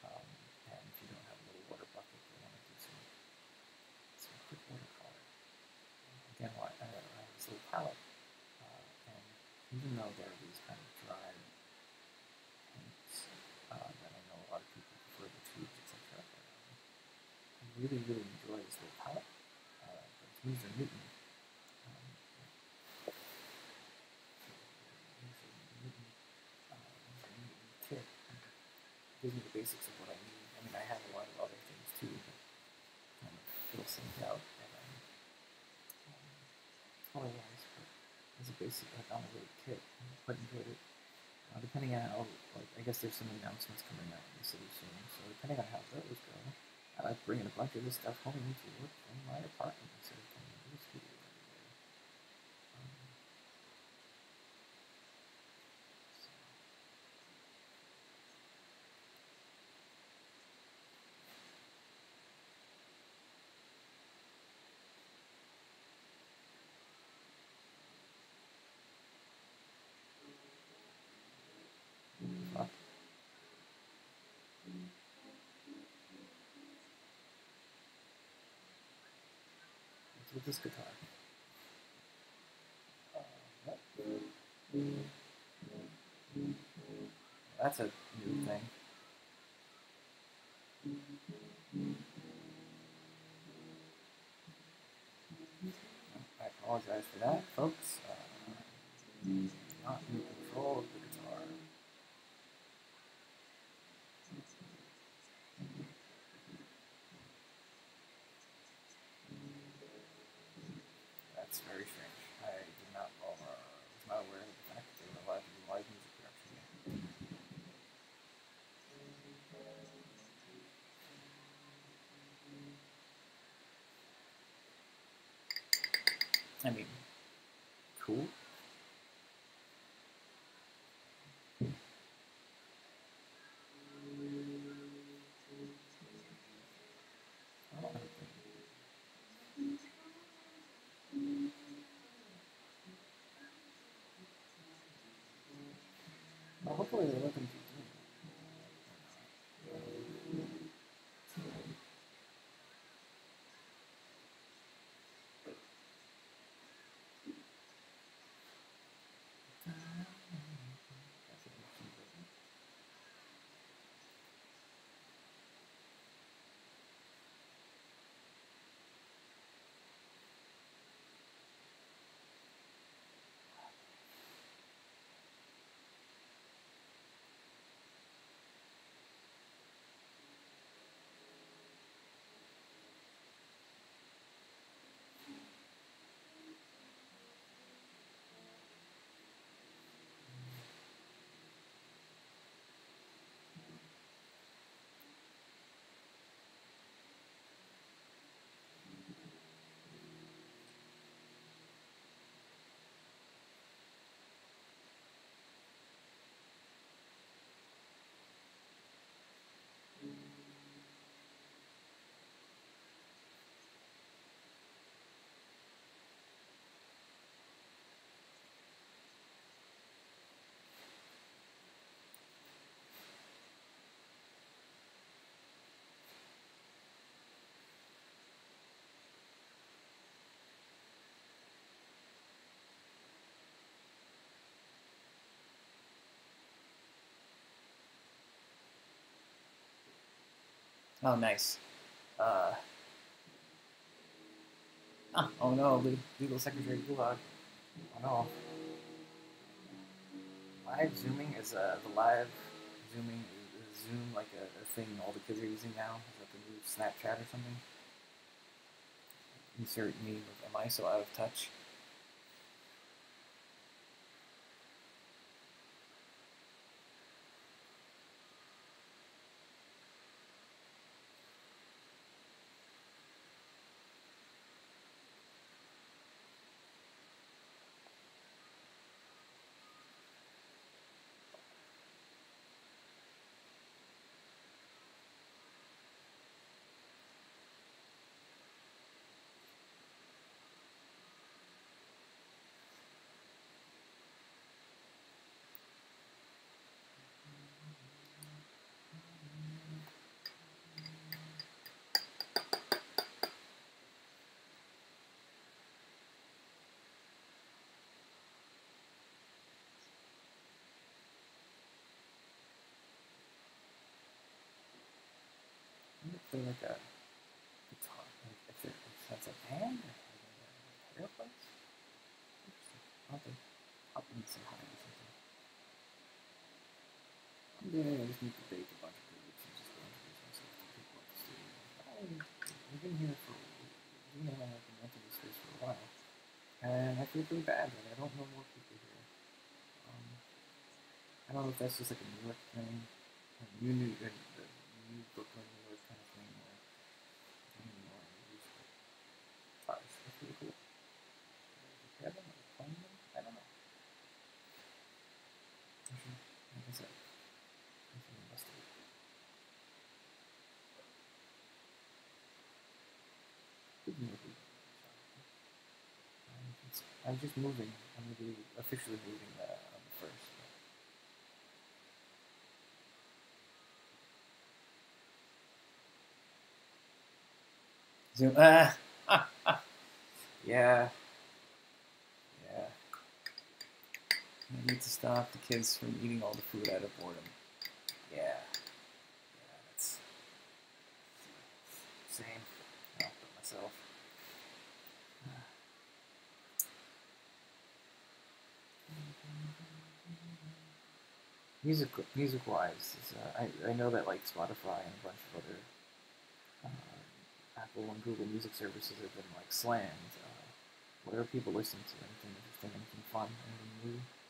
Um, and if you don't have a little water bucket, you want to do some some quick watercolor. Again, I, have this little palette, uh, and even though there are these kind of dry paints uh, that I know a lot of people prefer the tubes, etc. Um, I really, really enjoy this little palette. Uh, but it's Winsor Newton. Gives me the basics of what I need. I mean, I have a lot of other things too, but kind of feel synced out. But, um, um, otherwise, but as a basic, like on a road kit, I quite enjoyed it. Uh, depending on how, like, I guess there's some announcements coming out in the city soon, so depending on how those go, I like bringing a bunch of this stuff home to work in my apartment instead of coming to the studio every day. Um, so. Fuck. What's with this guitar? That's a new thing. I apologize for that, folks. Uh, not in control of the guitar. That's very strange. I did not, well, uh, was not aware of the fact that they were allowed to do live music production here. I mean, cool. Oh, nice. Uh, oh no, legal secretary Gulag. Oh no. Live zooming is uh, the live zooming is Zoom like a, a thing all the kids are using now? Is that the new Snapchat or something? Insert me am I so out of touch? They're like a guitar, like if, it, a band or. Interesting. I'll have hi or something. One day I just need to bake a bunch of groups. Oh, we've been here for, you know, I've been renting this space for a while. And I feel pretty bad that I don't know more people here. Um, I don't know if that's just like a New York thing, New New Brooklyn, New York kind of thing, or I don't even know what it is, but cars, that's really cool. Repair them or clone them? I don't know. I should, like I said, I should investigate. Good movie. Um, it's- I'm just moving. I'm gonna be officially moving uh, on the first. Zoom. Ah. Yeah. Yeah. I need to stop the kids from eating all the food out of boredom. Yeah. Yeah, that's same. I'll put myself. Music, music wise, is, uh, I, I know that like Spotify and a bunch of other uh, Apple and Google music services have been like slammed. Uh, what are people listening to? Anything interesting? Anything fun? Anything new?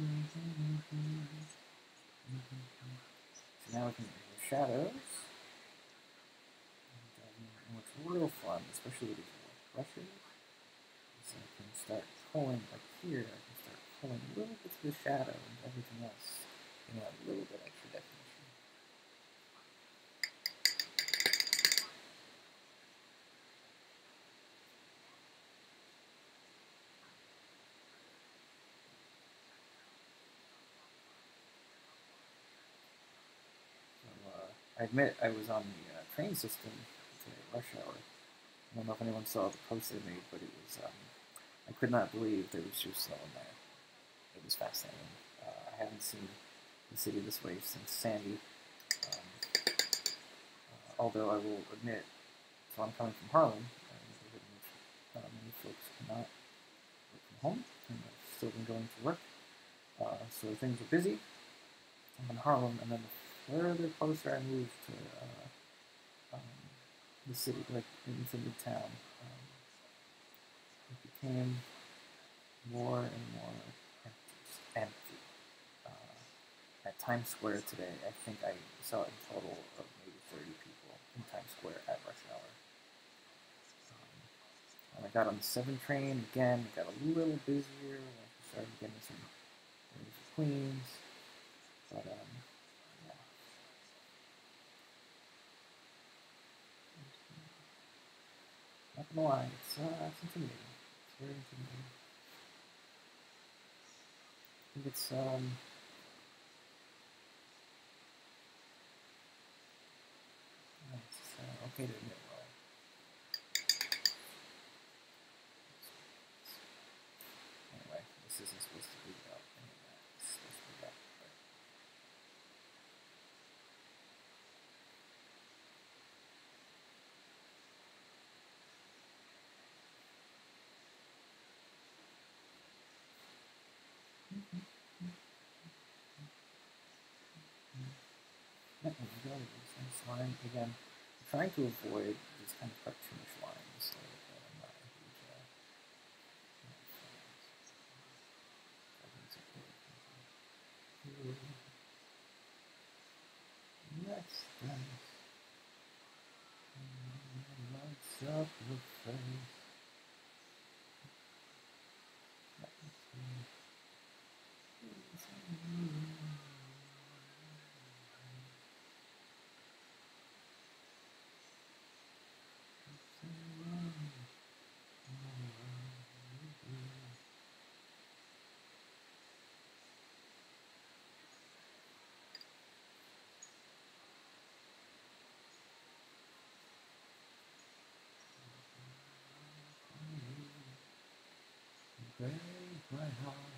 So now we can remove shadows. And, real fun, especially with these brushes, is I can start pulling, like here, I can start pulling a little bits of the shadow and everything else, you know, a little bit extra definition. I admit I was on the uh, train system today, rush hour. I don't know if anyone saw the post I made, but it was, um, I could not believe there was just snow in there. It was fascinating. Uh, I haven't seen the city this way since Sandy. Um, uh, although I will admit, so I'm coming from Harlem, a neighborhood in which uh, many folks cannot work from home, and I've still been going to work. Uh, so things are busy. I'm in Harlem, and then the further closer I move to uh, um, the city, like into Midtown, um, it became more and more empty. empty. Uh, at Times Square today, I think I saw a total of maybe 30 people in Times Square at rush hour. Um, I got on the 7 train, again, it got a little busier. I started getting some Queens. But, um, Not gonna lie, it's, uh, it's intimidating. It's very intimidating. I think it's, um, uh, okay to admit, well, anyway, this isn't supposed to be about any of that. It's supposed to be about, but There we go. This line again. I'm trying to avoid these kind of cartoonish lines so that I'm not a huge uh, you know, fan. I think it's okay. Next dance. Lights up your face. Let me see. Break my heart.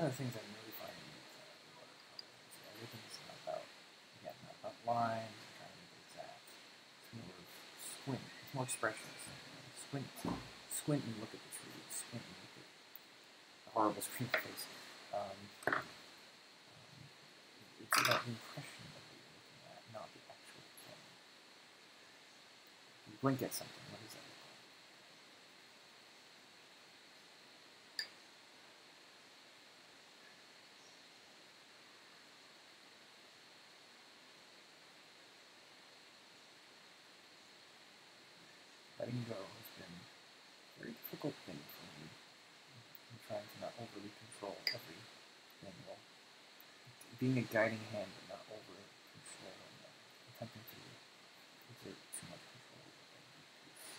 One of the things I'm really finding is uh, everything's not about again about lines and trying to make exact. It's more squint. It's more expressionist. Squint, squint and look at the tree. Squint and look at the horrible screen face. Um, it's about the impression that you're looking at, not the actual thing. You blink at something. What does that look like? letting go has been a very difficult thing for me. I'm trying to not overly control every angle. Being a guiding hand but not over controlling them. Attempting to exert too much control over every piece.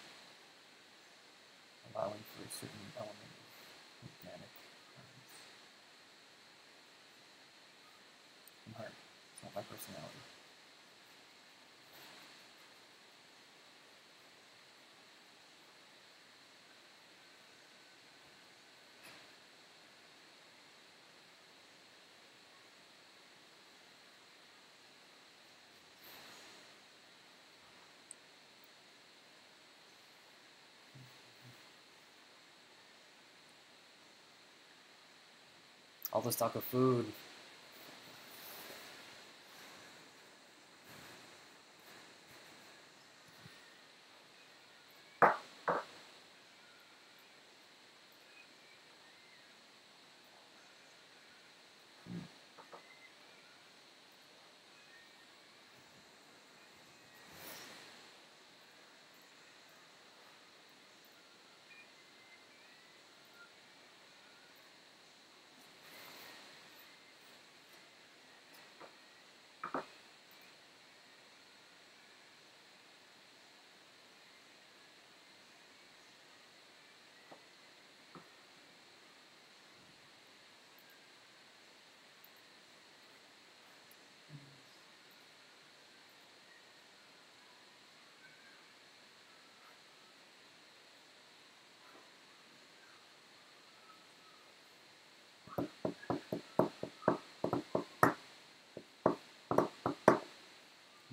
Allowing for a certain element of organic presence. I'm hard. It's not my personality. All this talk of food.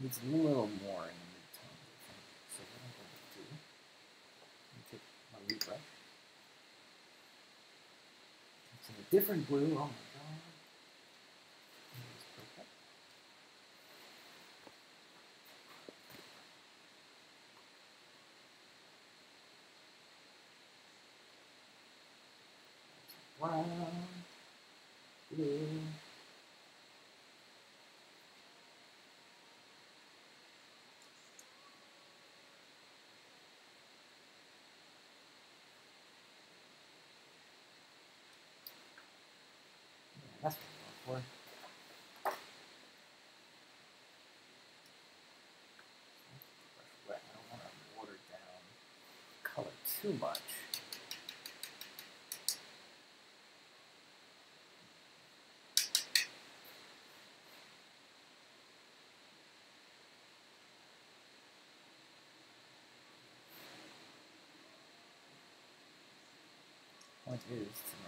Needs a little more in the I. So what I'm going to do, take my brush. It's in a different blue. Oh my god. It's perfect. Brown, blue. Yeah, that's what I'm going for. I don't want to water down color too much. Point is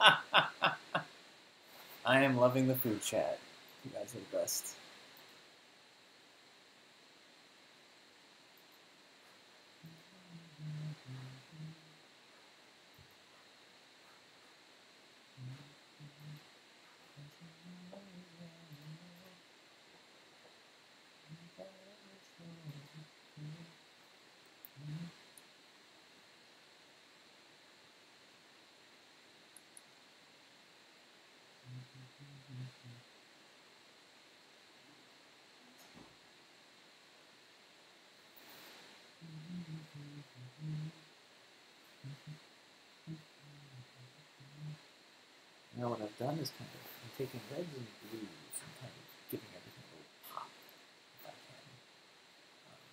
I am loving the food chat. You guys are the best. Now what I've done is kind of I'm taking reds and blues and kind of giving everything a little pop if I can. Um,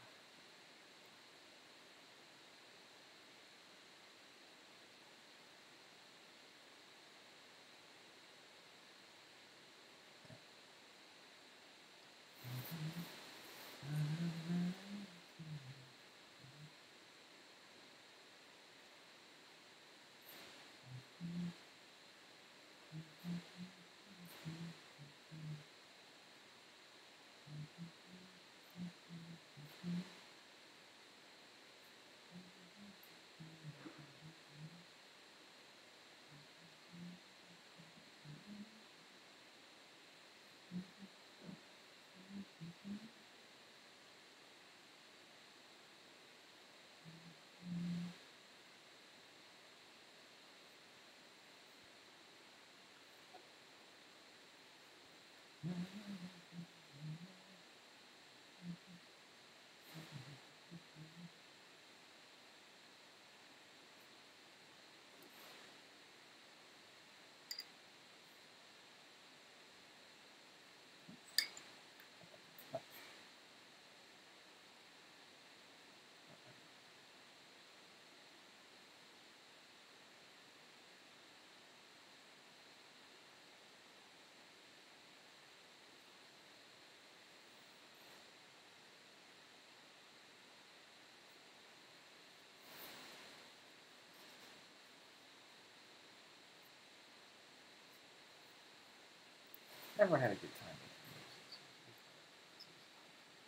Never had a good time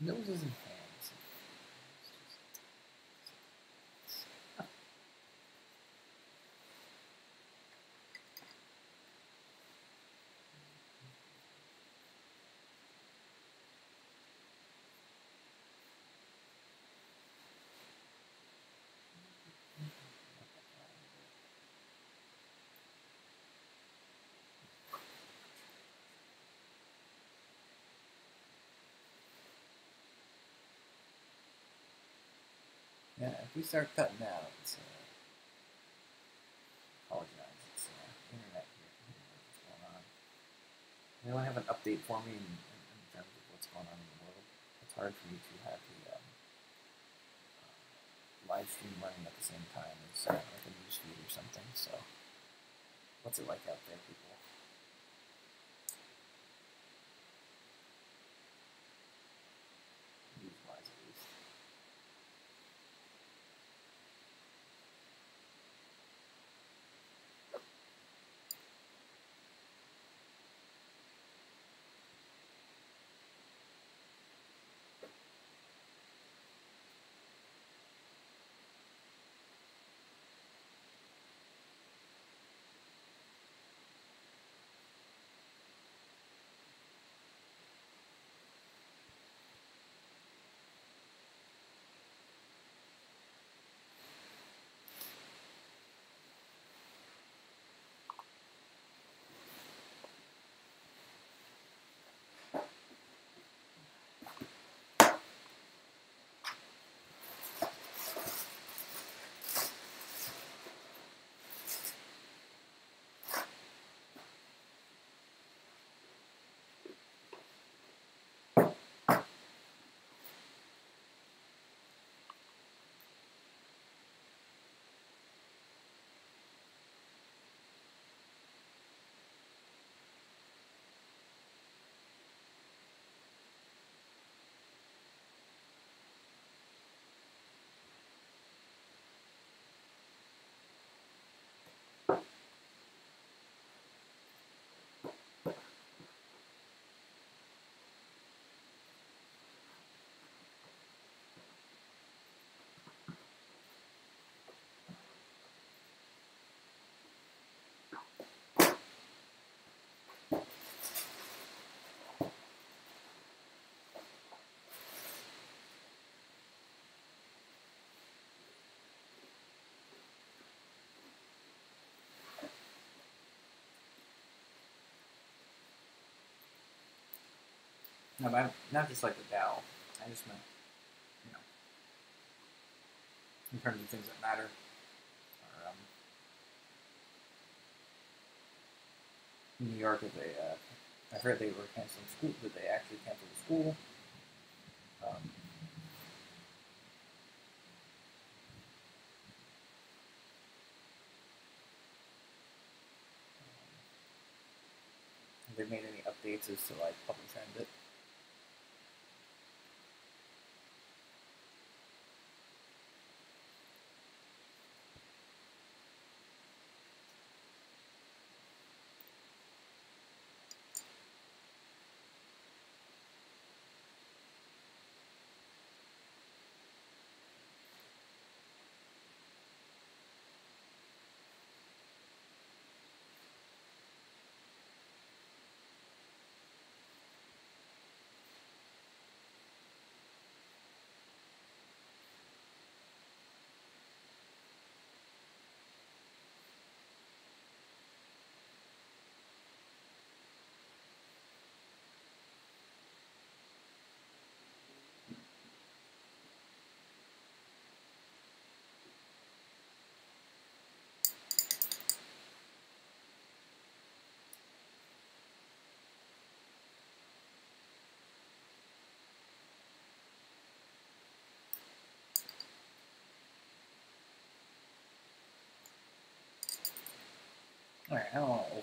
with noses. Noses and hands. Yeah, if we start cutting out, it's, uh, apologize, it's uh, internet here. What's going on? Anyone have an update for me in, in, in terms of what's going on in the world? It's hard for me to have the um, live stream running at the same time as uh, like a news feed or something. So, what's it like out there, people? No, but not just like the Dow. I just meant, you know, in terms of things that matter. Or, um, in New York, they, uh, I heard they were canceling school. Did they actually cancel the school? Um, have they made any updates as to like public transit? Alright,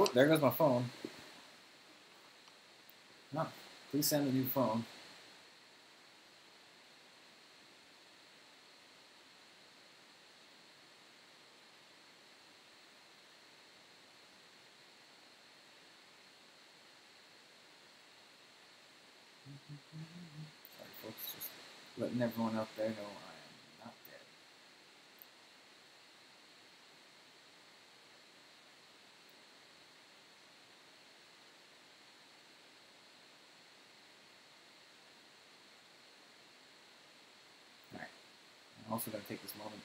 Oh, there goes my phone. No, please send a new phone. Sorry, folks, just letting everyone out there know I am not dead. Alright. I'm also going to take this moment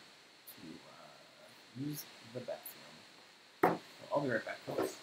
to uh, use the bathroom. So I'll be right back, folks.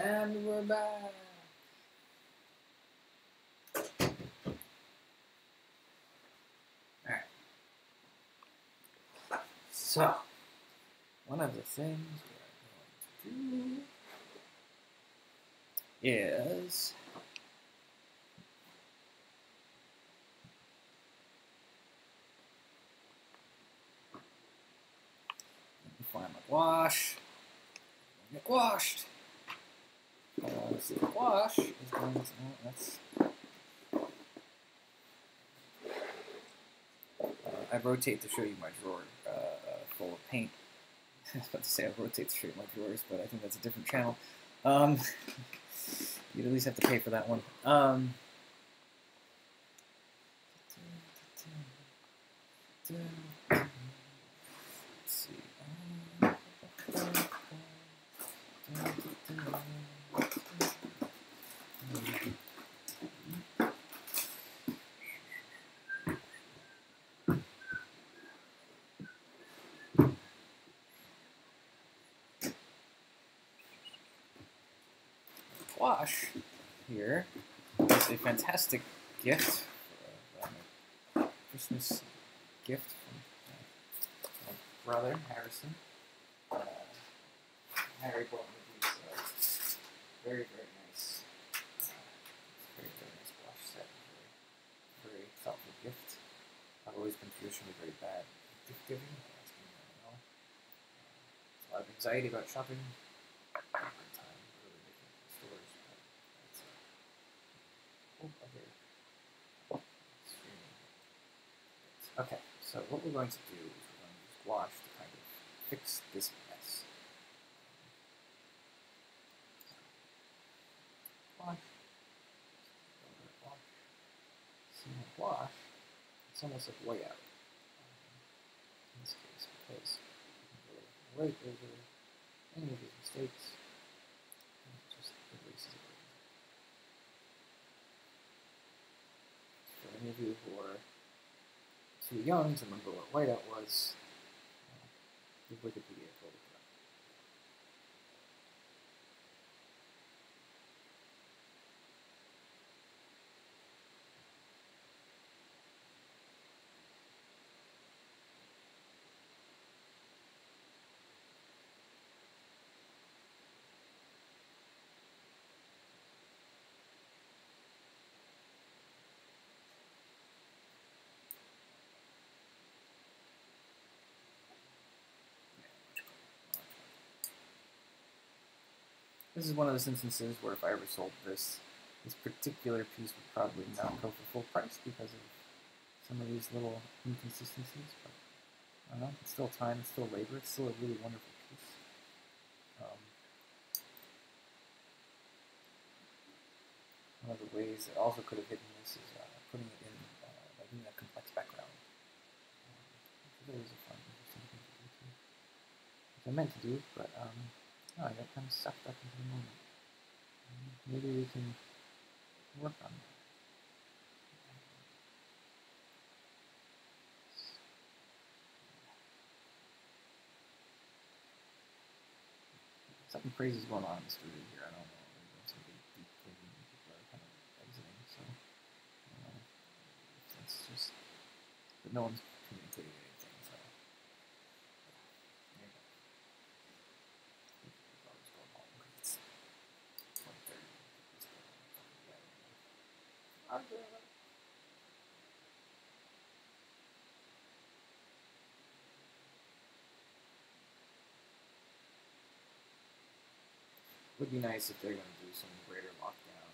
And we're back. Alright. So, one of the things we're going to do is find my wash. Get washed. Is going to. Oh, that's. Uh, I rotate to show you my drawer uh, uh, full of paint. I was about to say I rotate to show you my drawers, but I think that's a different channel. Um, you'd at least have to pay for that one. Um, let's see. Gouache here is a fantastic gift, Christmas gift from my brother Harrison. Uh, Harry bought me these uh, very very nice, uh, very very nice gouache set. Very, very thoughtful gift. I've always been traditionally very bad at gift giving. A lot of anxiety about shopping. At one time, really making stores, but that's uh, oh, okay. Streaming. Okay, so what we're going to do is we're going to use gouache to kind of fix this mess. Gouache. See, with gouache, it's almost like whiteout. Um, in this case, because go right over any of these mistakes just erases it. For any of you who are too young to remember what whiteout was, uh, Wikipedia This is one of those instances where if I ever sold this, this particular piece would probably not go for full price because of some of these little inconsistencies. But I don't know, it's still time, it's still labor, it's still a really wonderful piece. Um, one of the ways that also could have hidden this is uh, putting it in, uh, like in a complex background. Um, which a fun, interesting thing to do too. Which I meant to do, but um, oh, I got kind of sucked up into the moment. Maybe we can work on that. Something crazy is going on in the studio here. I don't know. They're some big deep and People are kind of exiting, so know. It's just, but no one's communicating anything. So there you go. I'll just go home 'cause it's 1:30. It's still fucking gathering. I'm doing it. Would be nice if they're going to do some greater lockdown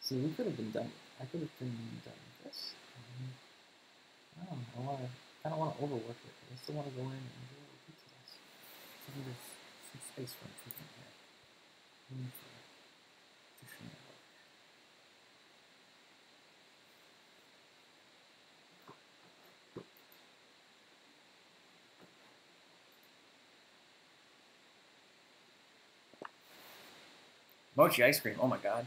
See, we could have been done. I could have been done with this. I don't know. I want to. I don't want to overwork it. I still want to go in and do the details. So there's some space for improvement here. Mochi ice cream. Oh my god.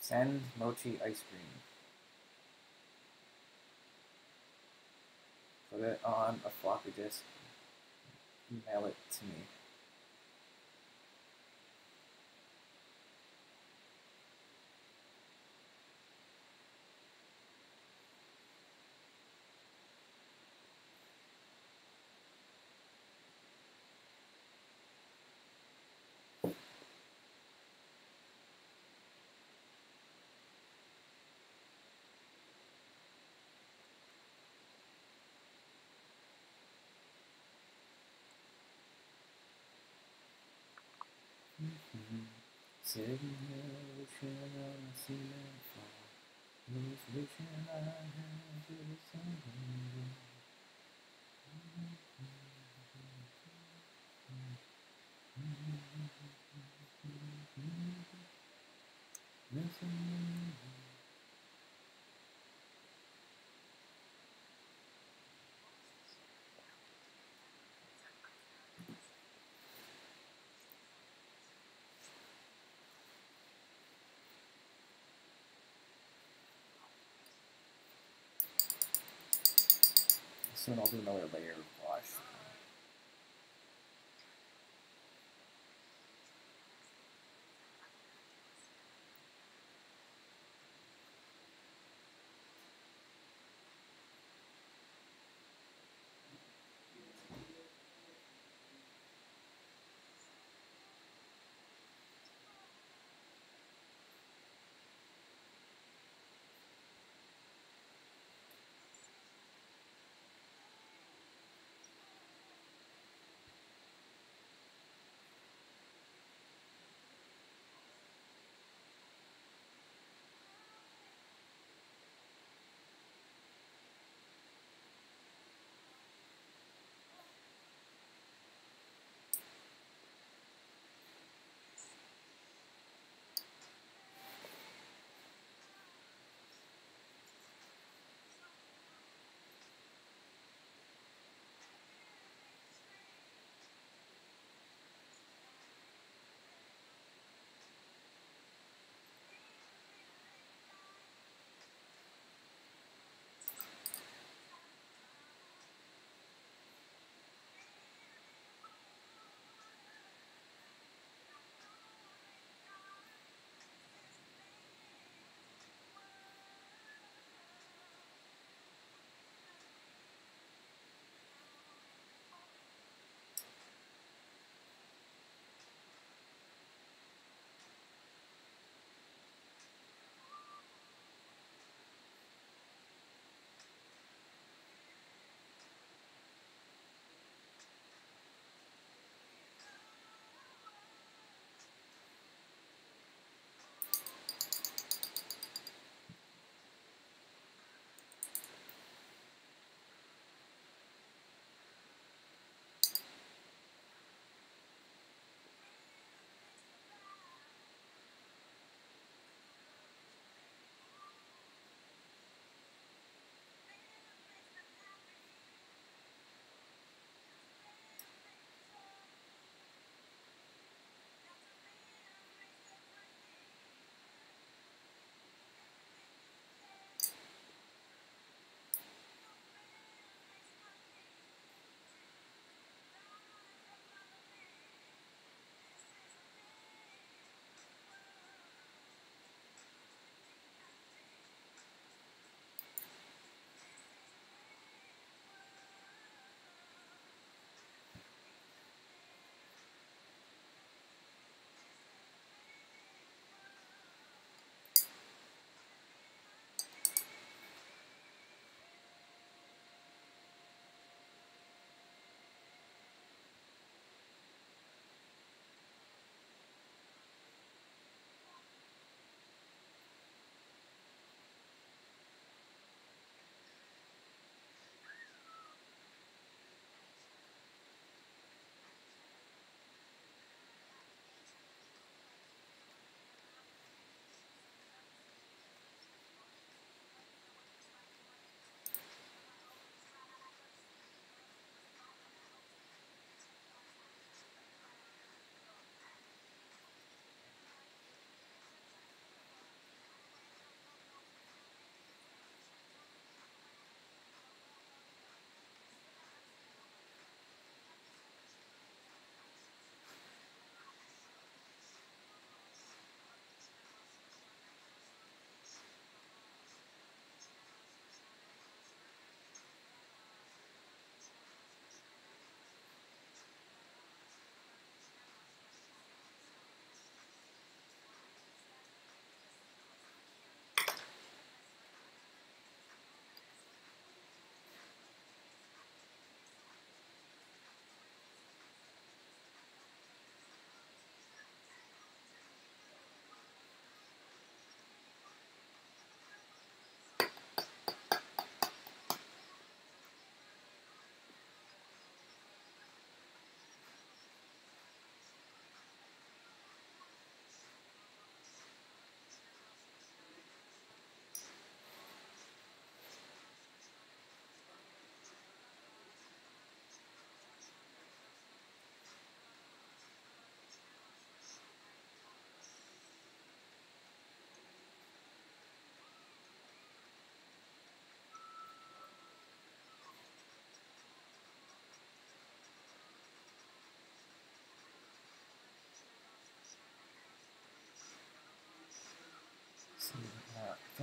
Send mochi ice cream. Put it on a floppy disk. Email it to me. Sitting here wishing on a cement fall. Was wishing I had to sun. Listen. Soon I'll do another layer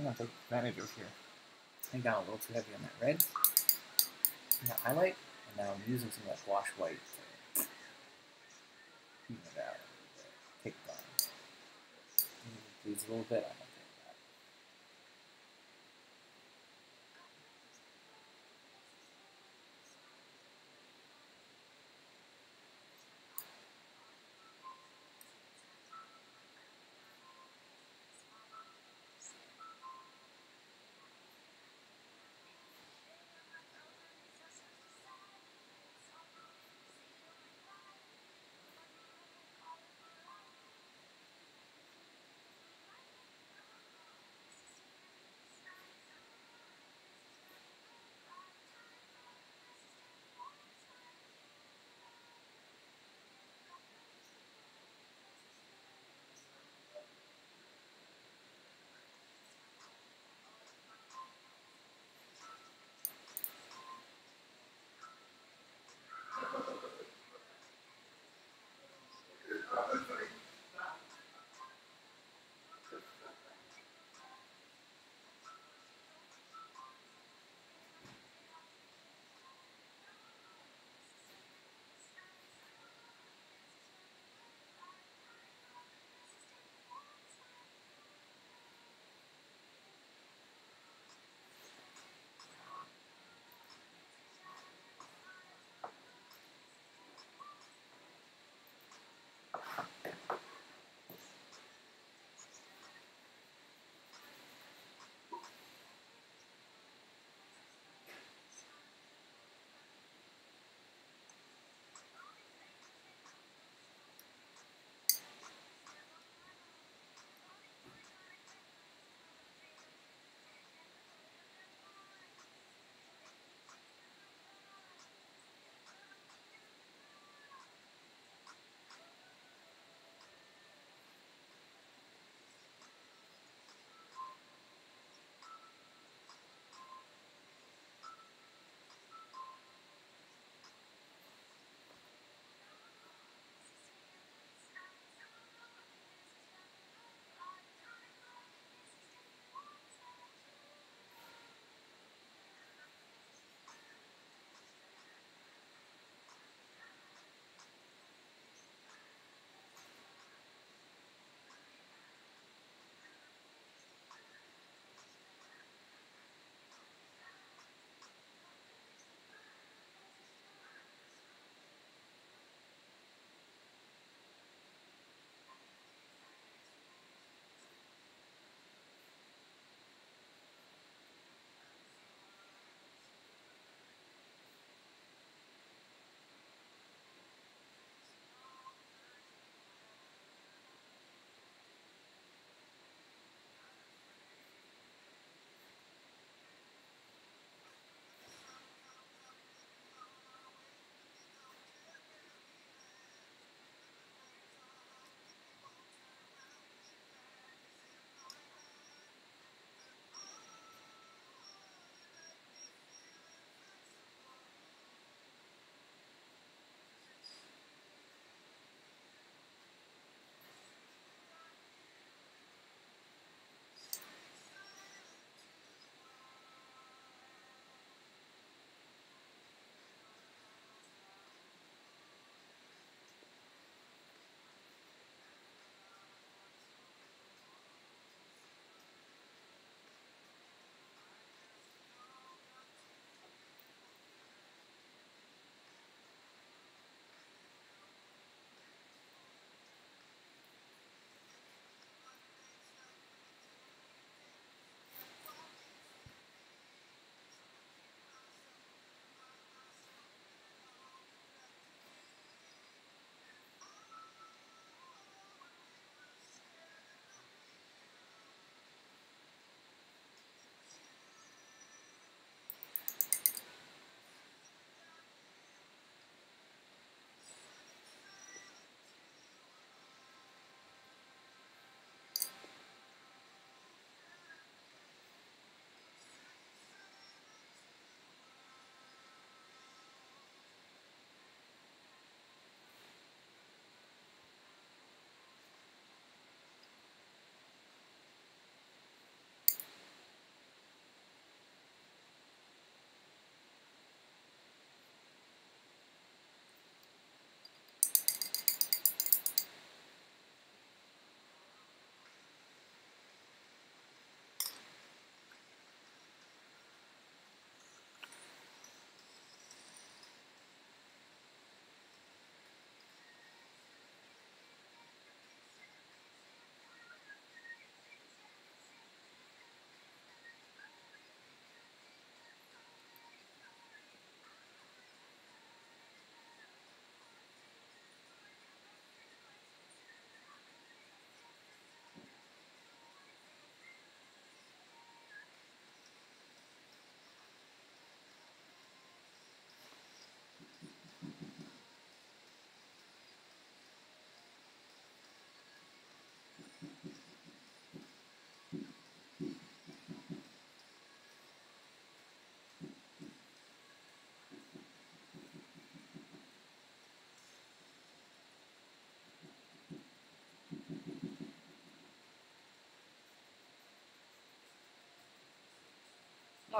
I'm gonna take advantage of here. I got a little too heavy on that red. Now highlight, and now I'm using some of that gouache white to even it out. Take down. Bleeds a little bit.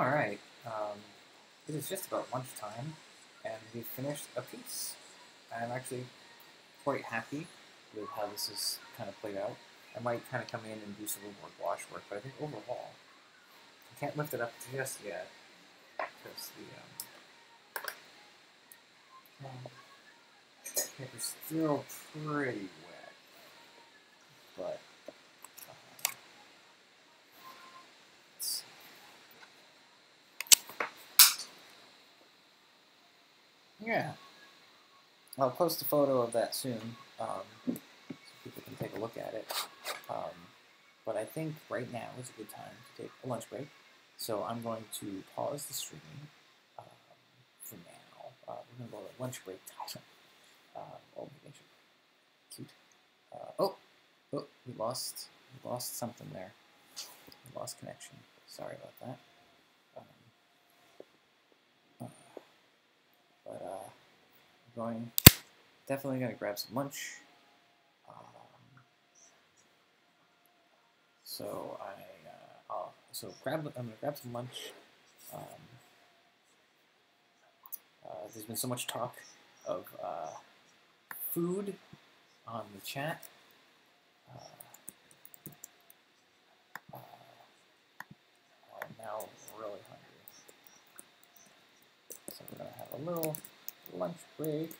All right. Um, it is just about lunchtime, and we've finished a piece. I'm actually quite happy with how this has kind of played out. I might kind of come in and do some little more gouache work, but I think overall, I can't lift it up just yet because the um, um, still pretty wet, but. uh, let's see. Yeah. I'll post a photo of that soon, um, so people can take a look at it. Um, but I think right now is a good time to take a lunch break. So I'm going to pause the streaming um, for now. Uh, we're going to go to lunch break time. Uh, oh, make sure. Cute. Uh, oh, oh, we lost, we lost something there. We lost connection. Sorry about that. Um, uh, but uh, I'm going, definitely gonna grab some lunch. Um, so I, uh, I'll, so grab, I'm gonna grab some lunch. Um, uh, there's been so much talk of uh, food on the chat. Uh, uh, now really hungry. So we're gonna have a little lunch break.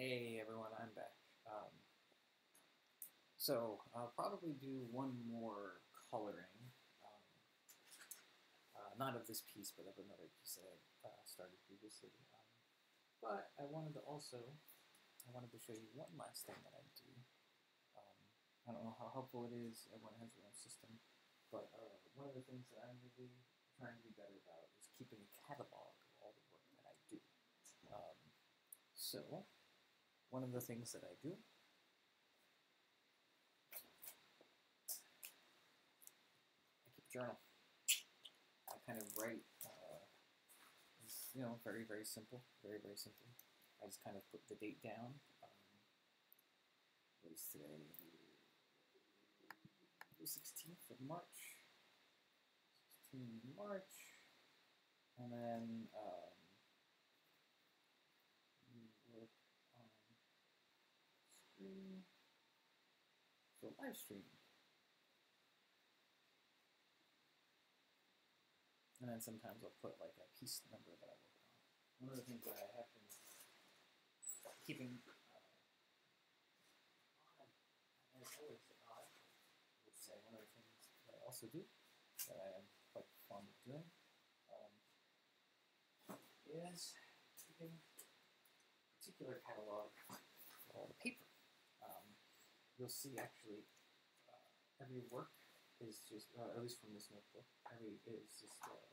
Hey everyone, I'm back. Um, so I'll probably do one more coloring, um, uh, not of this piece, but of another piece that I uh, started previously. Um, but I wanted to also, I wanted to show you one last thing that I do. Um, I don't know how helpful it is. Everyone has their own system, but uh, one of the things that I'm really trying to be better about is keeping a catalog of all the work that I do. Um, so, one of the things that I do I keep journal. I kind of write, uh, you know, very, very simple, very, very simple. I just kind of put the date down. Um, what is today? The 16th of March. 16th of March. And then um, we work on So live stream. And then sometimes I'll put like a piece number that I work on. One of the things that I have been keeping uh, as always I would say one of the things that I also do that I am quite fond of doing um, is keeping particular catalog for all the paper. Um, you'll see actually uh, every work is just, uh, at least from this notebook, every is just uh,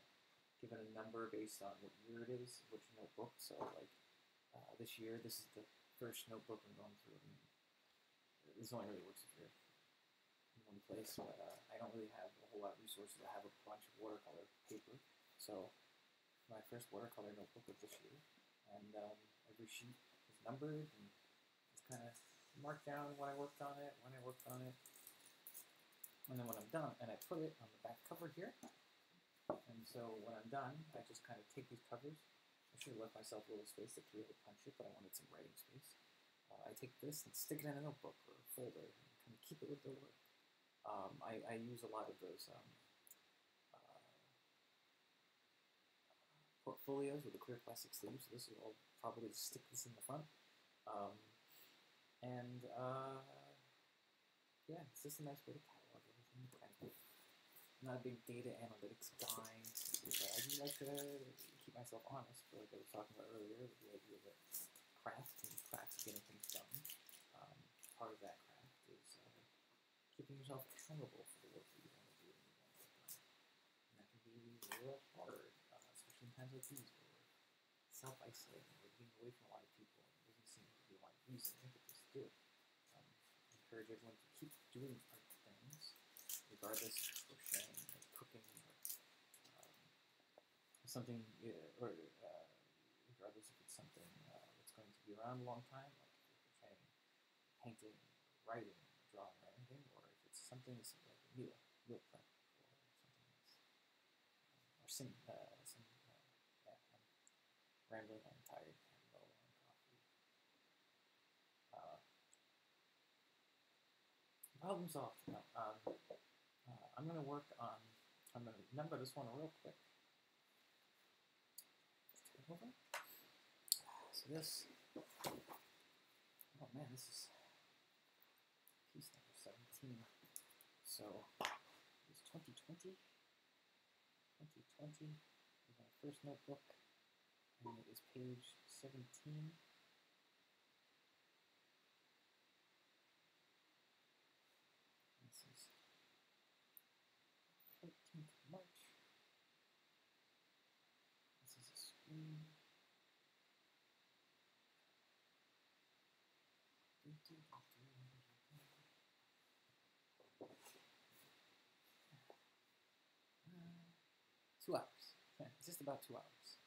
given a number based on what year it is, which notebook. So like uh, this year, this is the first notebook I'm going through. And this only really works if you're in one place, but uh, I don't really have a whole lot of resources. I have a bunch of watercolor paper, so my first watercolor notebook of this year, and um, every sheet is numbered and it's kind of marked down when I worked on it, when I worked on it, and then when I'm done, and I put it on the back cover here. And so when I'm done, I just kind of take these covers. I should have left myself a little space to to punch it, but I wanted some writing space. Uh, I take this and stick it in a notebook or a folder and kind of keep it with the work. Um, I, I use a lot of those um, uh, portfolios with the clear plastic sleeves. So this is all probably just stick this in the front. Um, and uh, yeah, it's just a nice way to catalog everything. Of not a big data analytics guy, but I do like to keep myself honest. But like I was talking about earlier, with the idea that craft and craft getting things done. Um, part of that craft is uh, keeping yourself accountable for the work that you want to do and you want to get done. And that can be real hard, uh, especially in times like these where we're self-isolating, we're being away from a lot of people, and there doesn't seem to be a lot of reason do. Um, encourage everyone to keep doing art things, regardless of crocheting or cooking or um, something, uh, or uh, regardless if it's something uh, that's going to be around a long time, like crocheting, painting, writing, drawing, or anything, or if it's something that's like a meal, meal prep, or something um, or uh, some, uh, yeah, I'm rambling, I'm tired, I'm low on coffee. Uh, problem solved. No, um, uh, I'm going to work on, I'm going to number this one real quick. Over. So this, oh man, this is piece number 17. So it's 2020. 2020 is my first notebook, and it is page 17. This is 14th of March. This is a screen. Uh, two hours. Just about two hours.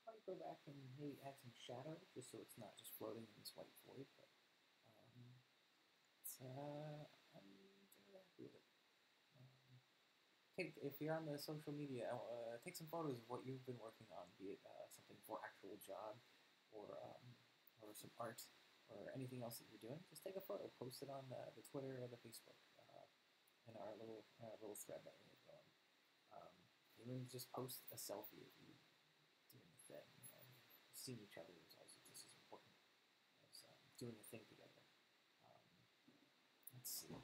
Probably go back and maybe add some shadow, just so it's not just floating in this white void. But um, it's, uh, I'm happy with it. Um, take if you're on the social media, uh, take some photos of what you've been working on, be it uh, something for actual job or um, or some art or anything else that you're doing. Just take a photo, post it on the, the Twitter or the Facebook uh, in our little uh, little thread that we even just post a selfie of you doing the thing. You know, seeing each other is also just as important as um, doing the thing together. Um, let's see.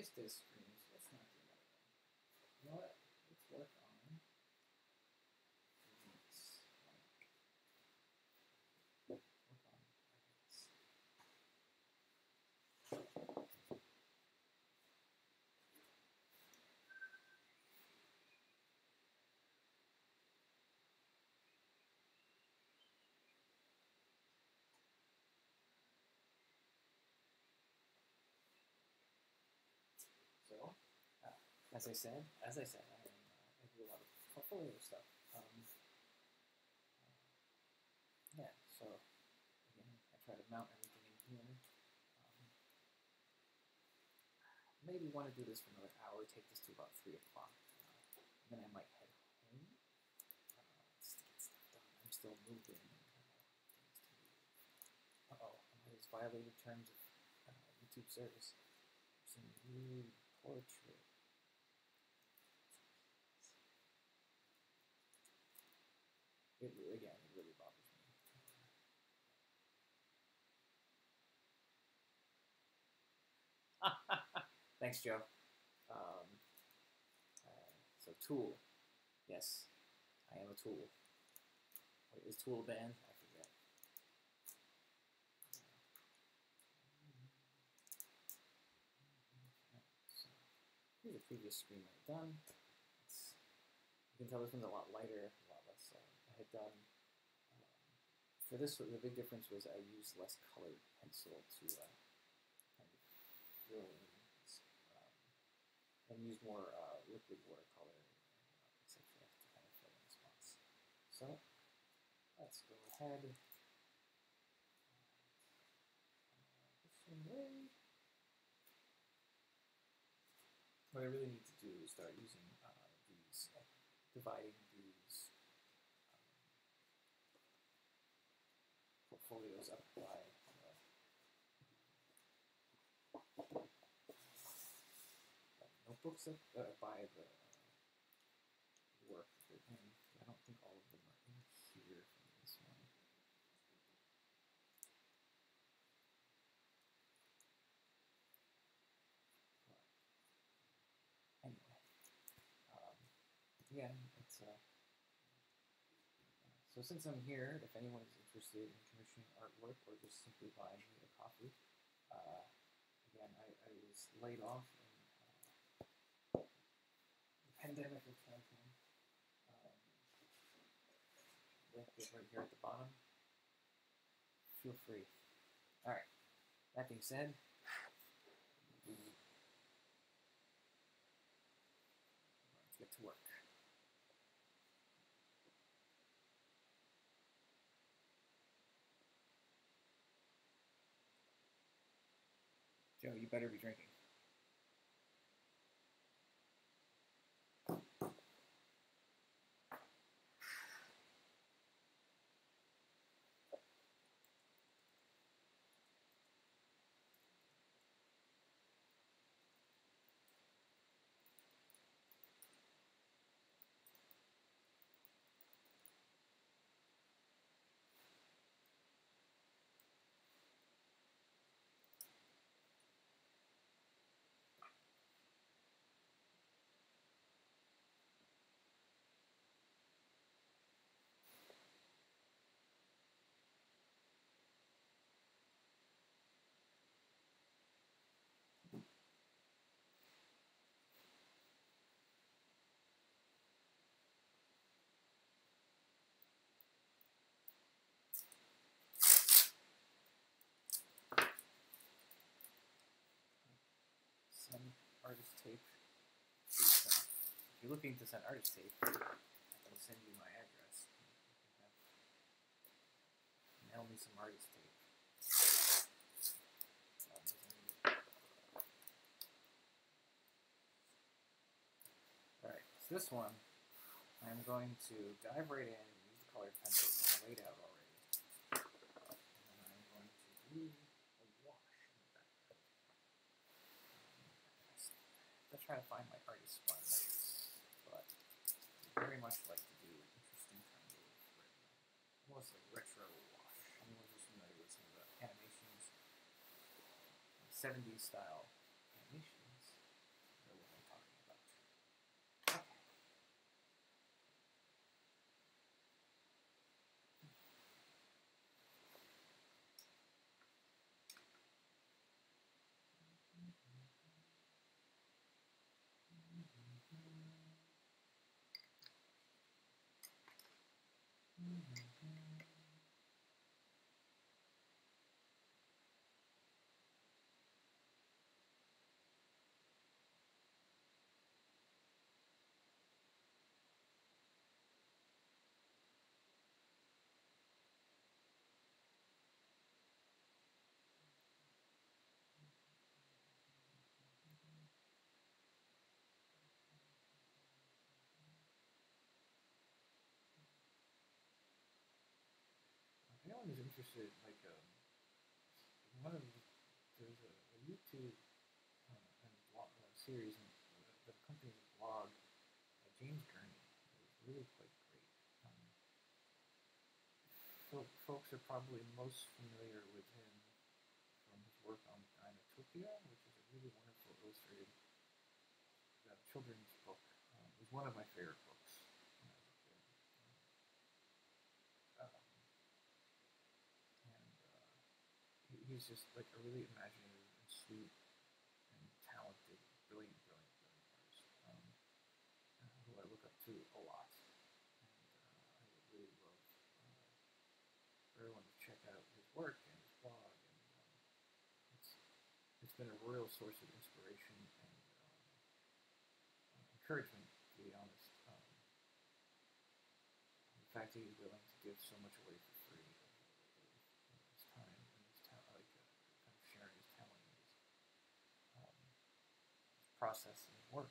Just this screens. Let's not do another one. You know what? Let's work on these. Like, work on this. So, uh, as I said, as I said, I, I do a lot of portfolio stuff. Um, uh, yeah, so again, I try to mount everything in here. Um, maybe want to do this for another hour. Take this to about three o'clock, uh, then I might head home. Uh, just get stuff done. I'm still moving. Uh oh, I have violated terms of uh, YouTube service. Some rude portrait. It re- again, it really bothers me. Thanks, Joe. Um, uh, so tool, yes, I am a tool. Wait, is tool band? I forget. So, here's a previous screen I had done. It's, you can tell this one's a lot lighter, a lot less. Uh, I had done um, for this. The big difference was I used less colored pencil to uh, kind of and use more uh, liquid watercolor, uh, etc. to kind of fill in spots. So let's go ahead. Uh. What I really need to do is start using uh, these, uh, dividing these um, portfolios up by notebooks up, uh, by the work. I don't think all of them are in here from this one. But anyway, um, again, it's uh, so since I'm here, if anyone is interested in commissioning artwork or just simply buying me a coffee, uh, again, I, I was laid off pandemic of 2020. Um, is right here at the bottom. Feel free. All right. That being said, let's get to work. Joe, you better be drinking. Send artist tape. If you're looking to send artist tape, I will send you my address. Mail me some artist tape. Alright, so this one I'm going to dive right in and use the colored pencils that I laid out already. And I'm going to do a wash in the background. Um, I'm trying to find my artist sponge, but I very much like to do interesting kind of almost like retro wash. Anyone who's familiar with some of the animations, 70s style anyone interested, like um, one of the, there's a, a YouTube uh, and blog uh, series and uh, the accompanies a blog by James Gurney. Was really quite great. Um, fo- folks are probably most familiar with him from his work on Dinotopia, which is a really wonderful illustrated uh, children's book. Um, it one of my favorite books when I was a kid. Um, and uh, he- he's just like a really imaginative and sweet and talented, brilliant, brilliant, brilliant artist um, uh, who I look up to a lot. And uh, I really love uh, everyone to check out his work and his blog. And um, it's it's been a real source of inspiration and um, uh, encouragement, to be honest. Um, the fact that he's willing to give so much away for free of, of his time and his ta- like uh, kind of sharing his talent and his, um, his process work.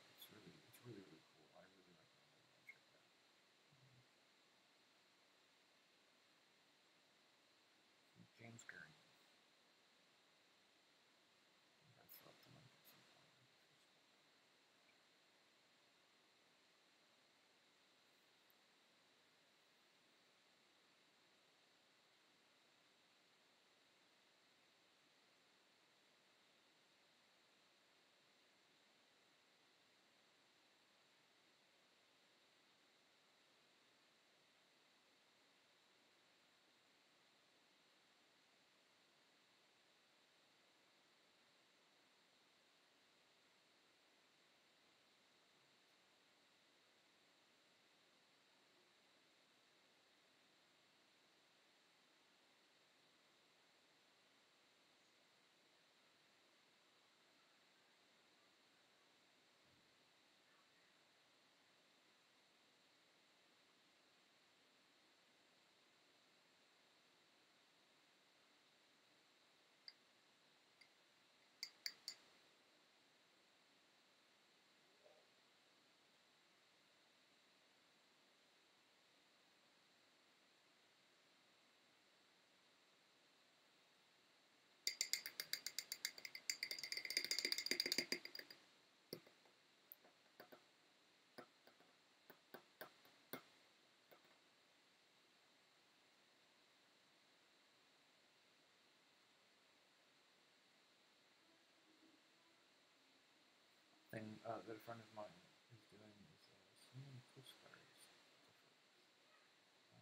Friend of mine is doing is uh, sending postcards to.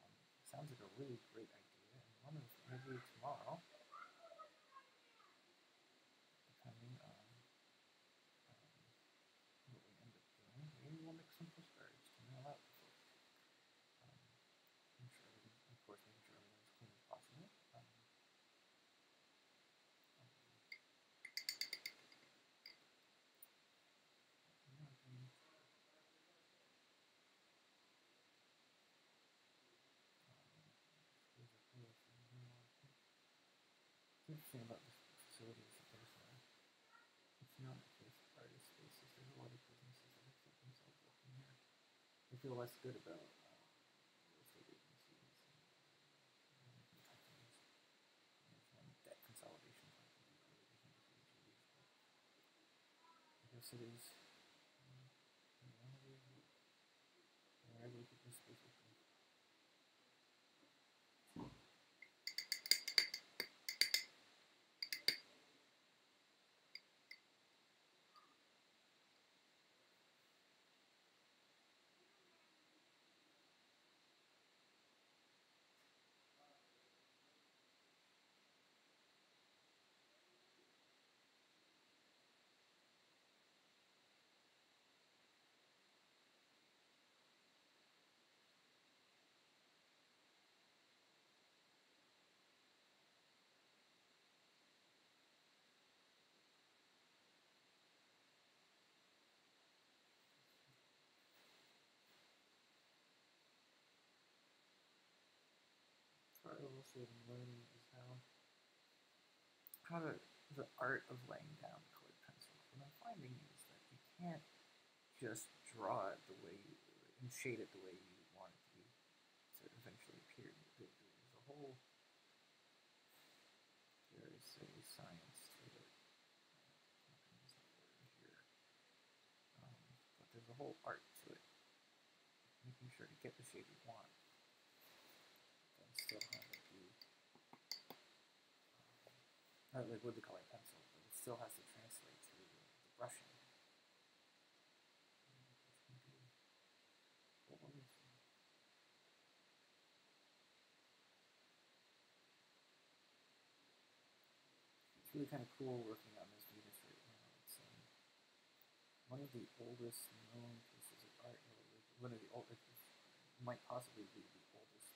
Um, sounds like a really great idea, and of maybe tomorrow, depending on um, what we end up doing, maybe we'll make some postcards to mail out to folks. Um, I'm sure everything, of course, making sure everything's as clean as possible. Um, um, What's about this facility is that there's uh, it's not just artist spaces. There's a lot of businesses that accept themselves working here. Like feel less good about uh, real estate agencies and management companies. There's one debt consolidation I I guess it is. Of also learning is how how the art of laying down the colored pencils. What I'm finding is that you can't just draw it the way you and shade it the way you want it to be to eventually appear. There- There's a whole there is a science to it. Um, but there's a whole art to it. Making sure to get the shade you want and still have uh, like with the colored pencil, but it still has to translate to the, the thing. It's really kind of cool working on this Venus right now. It's um, one of the oldest known pieces of art, one of the oldest, might possibly be the oldest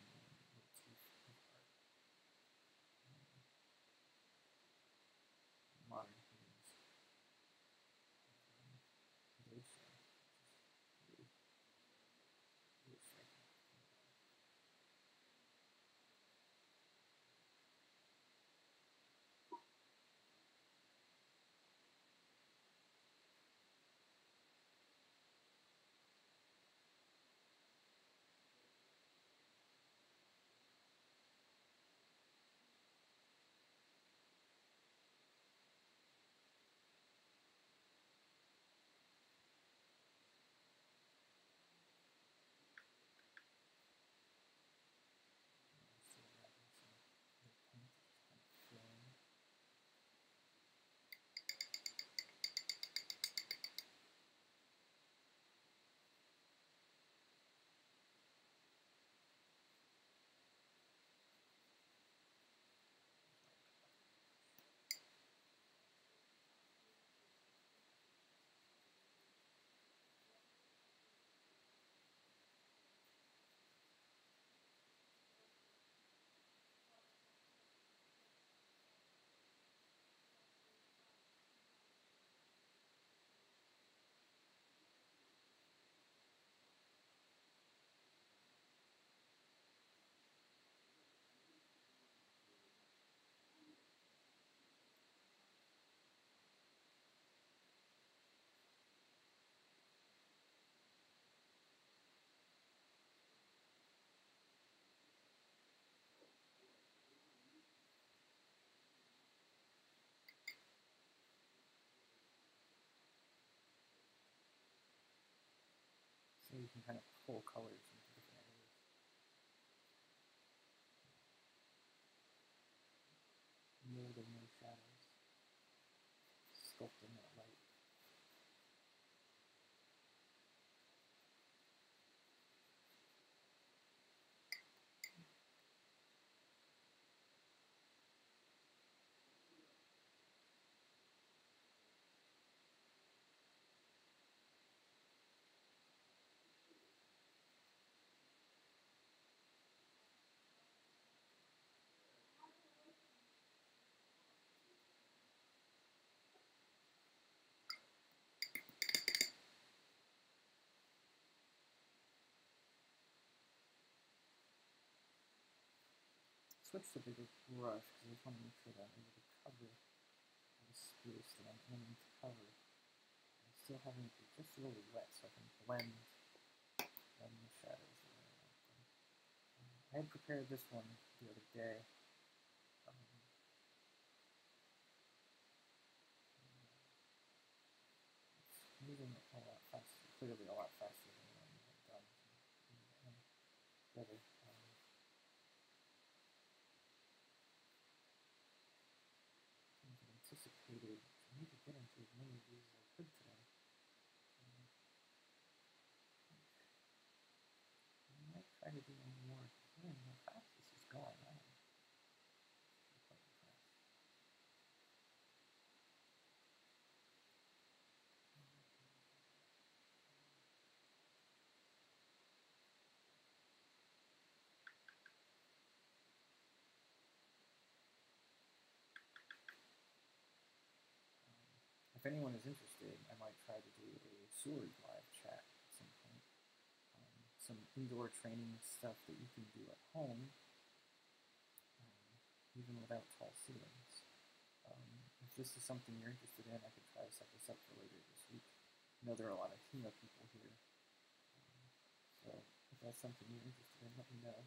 you can kind of pull colors Switch to bigger brush because I just want to make sure that I'm able to cover the space that I'm aiming to cover. I'm still having it just a little wet so I can blend, blend the shadows. Um, I had prepared this one the other day. Um, it's moving a lot faster, clearly a lot faster than we had done. Better. Um, things I anticipated. I need to get as I could. Um, I might try to do one more. Man, how fast this is going. I am quite impressed. Um, if anyone is interested, I might try to do a Sword live chat at some point. Um, some indoor training stuff that you can do at home, um, even without tall ceilings. Um, if this is something you're interested in, I could try to set this up for later this week. I know there are a lot of HEMA people here, um, so if that's something you're interested in, let me know.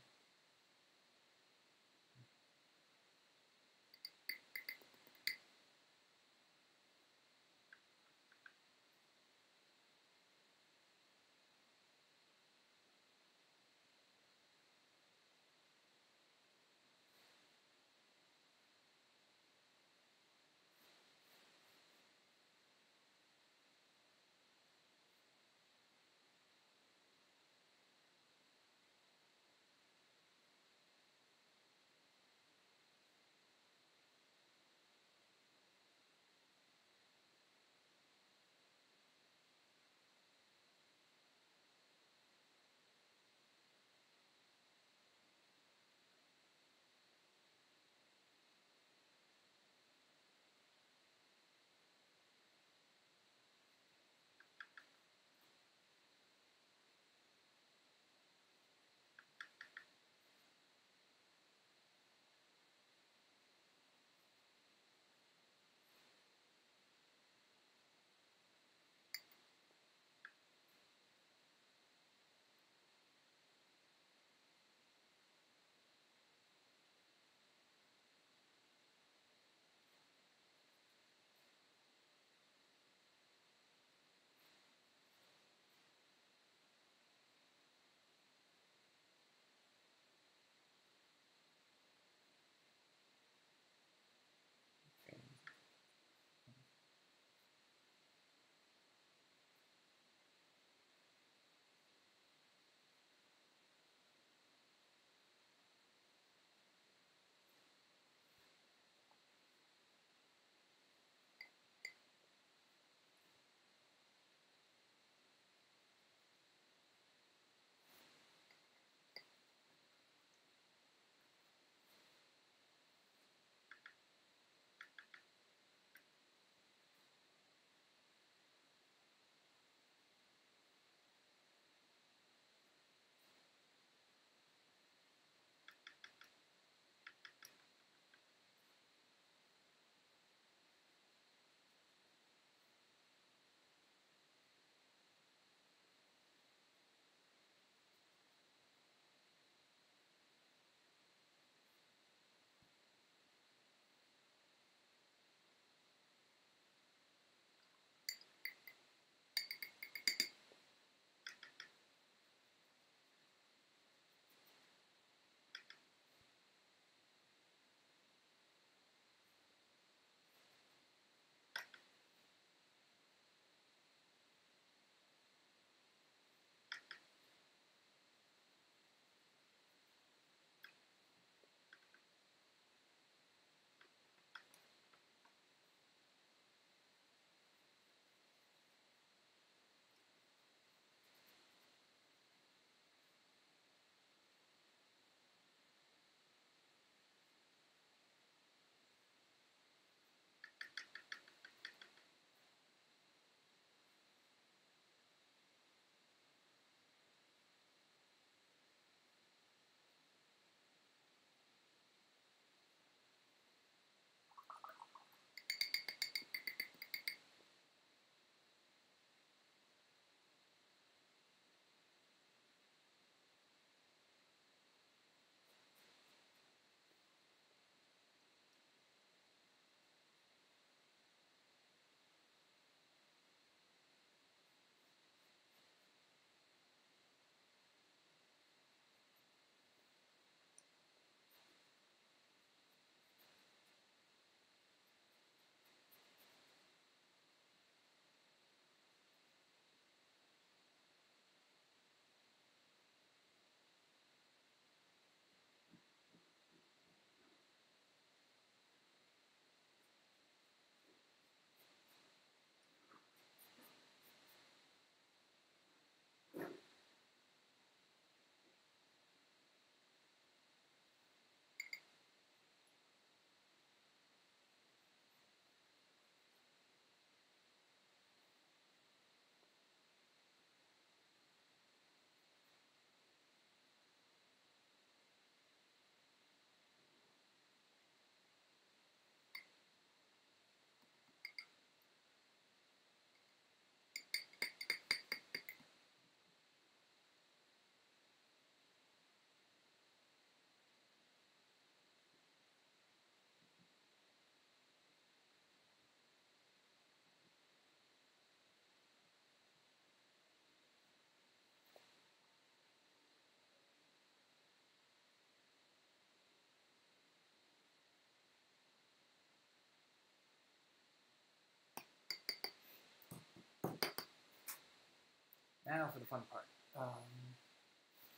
Now for the fun part. Um,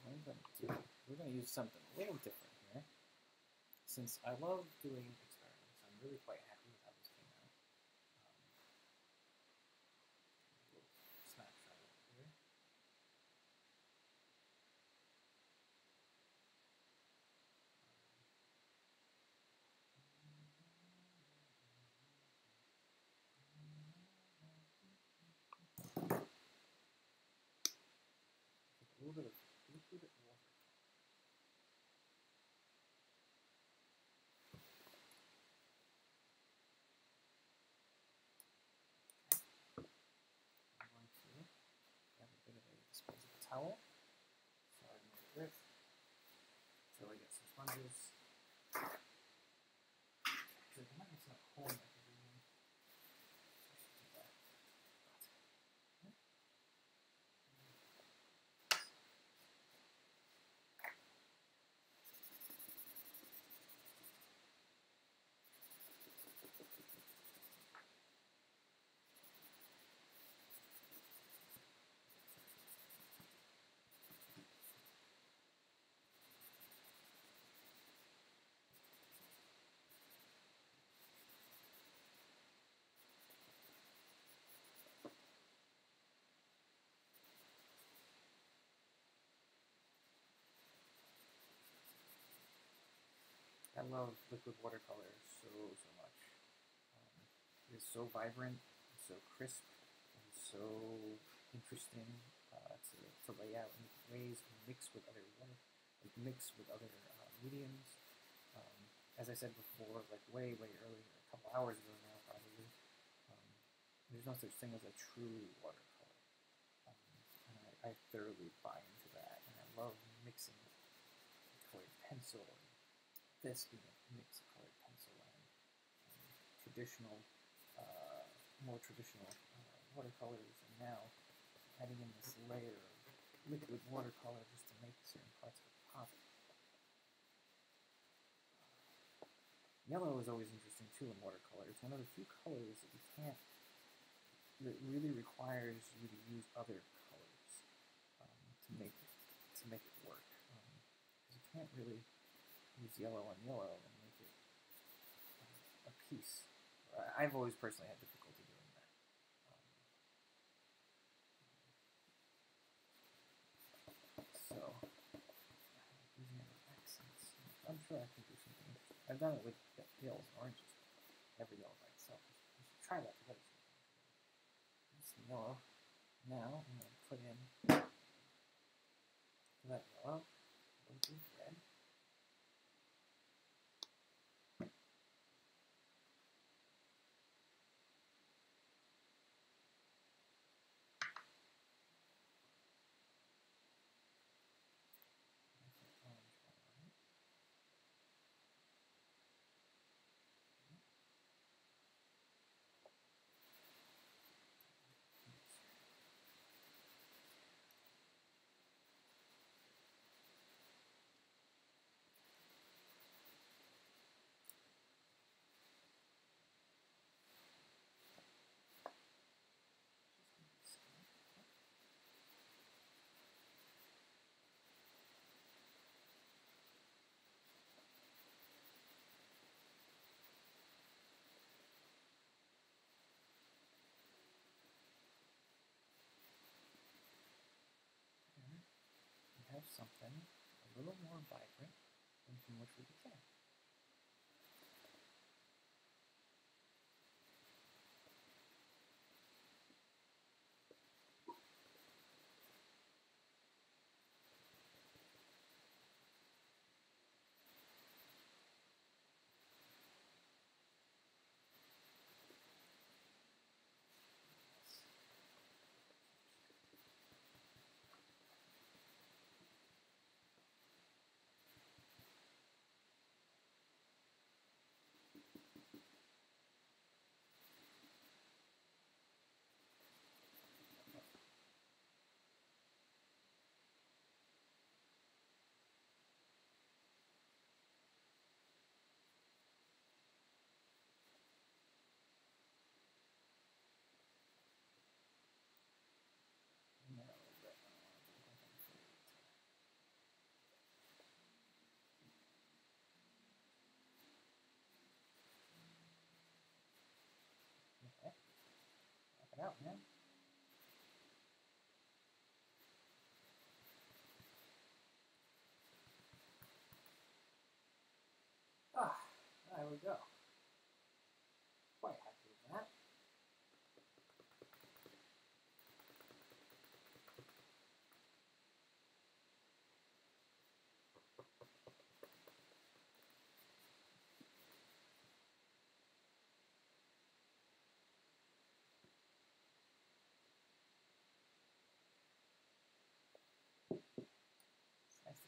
I'm going to do, we're going to use something a little different here. Since I love doing experiments, I'm really quite happy 4, 5 love liquid watercolor so so much. Um, it is so vibrant, so crisp, and so interesting uh, to, to lay out in ways and mix with other like mix with other uh, mediums. Um, as I said before, like way way earlier, a couple hours ago now probably. Um, there's no such thing as a true watercolor, um, and I, I thoroughly buy into that, and I love mixing colored pencil and this mix of colored pencil and um, traditional, uh, more traditional uh, watercolors, and now adding in this layer of liquid watercolor just to make certain parts of it pop. Yellow is always interesting too in watercolor. It's one of the few colors that you can't, that really requires you to use other colors um, to make it, to make it work. Because you can't really use yellow on yellow and make it a piece. I've always personally had difficulty doing that. Um, so. I'm sure I can do something. I've done it with ye- yellows and oranges. Every yellow by itself. We should try that together. Some yellow. Now going to put in that yellow, a little bit of red. There's some orange one on it. Oops. Just gonna scan it. There we have something a little more vibrant than from which we began. Yes. There we go. Quite happy with that. It's nice.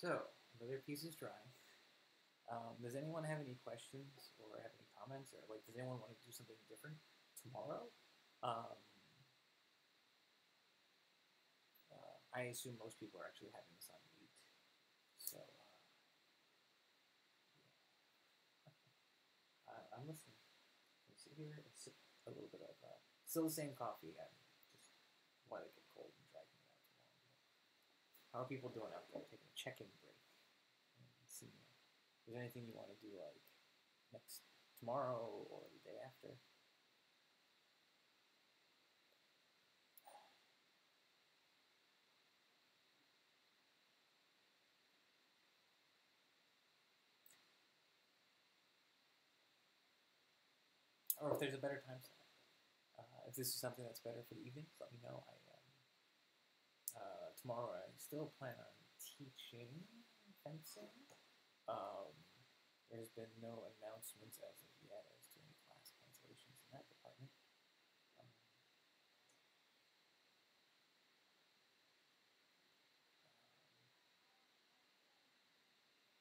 So, another piece is dry. Um, does anyone have any questions or have any comments, or like, does anyone want to do something different tomorrow? Um, uh, I assume most people are actually having this on mute, so uh, yeah. uh, I'm listening. Can sit here and sip a little bit of uh, still the same coffee. I'm just it get cold and drag me out tomorrow. How are people doing out there? Taking a check-in break if there's anything you want to do like next tomorrow or the day after. Or if there's a better time. Uh, if this is something that's better for the evenings, let me know. I tomorrow I still plan on teaching fencing. Um, there's been no announcements as of yet as to any class cancellations in that department. Um,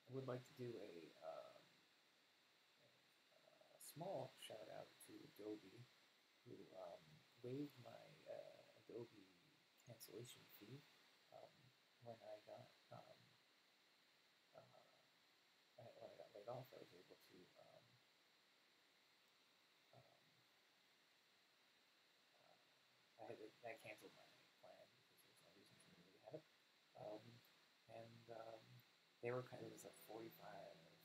I would like to do a, um, a, uh small shout out to Adobe, who um, waived my uh, Adobe cancellation fee when I got um, uh, when I got laid off. I was able to um, um, uh, I had to, I canceled my plan because there was no reason for me to have it. Um, and um, they were kind of, it was a 45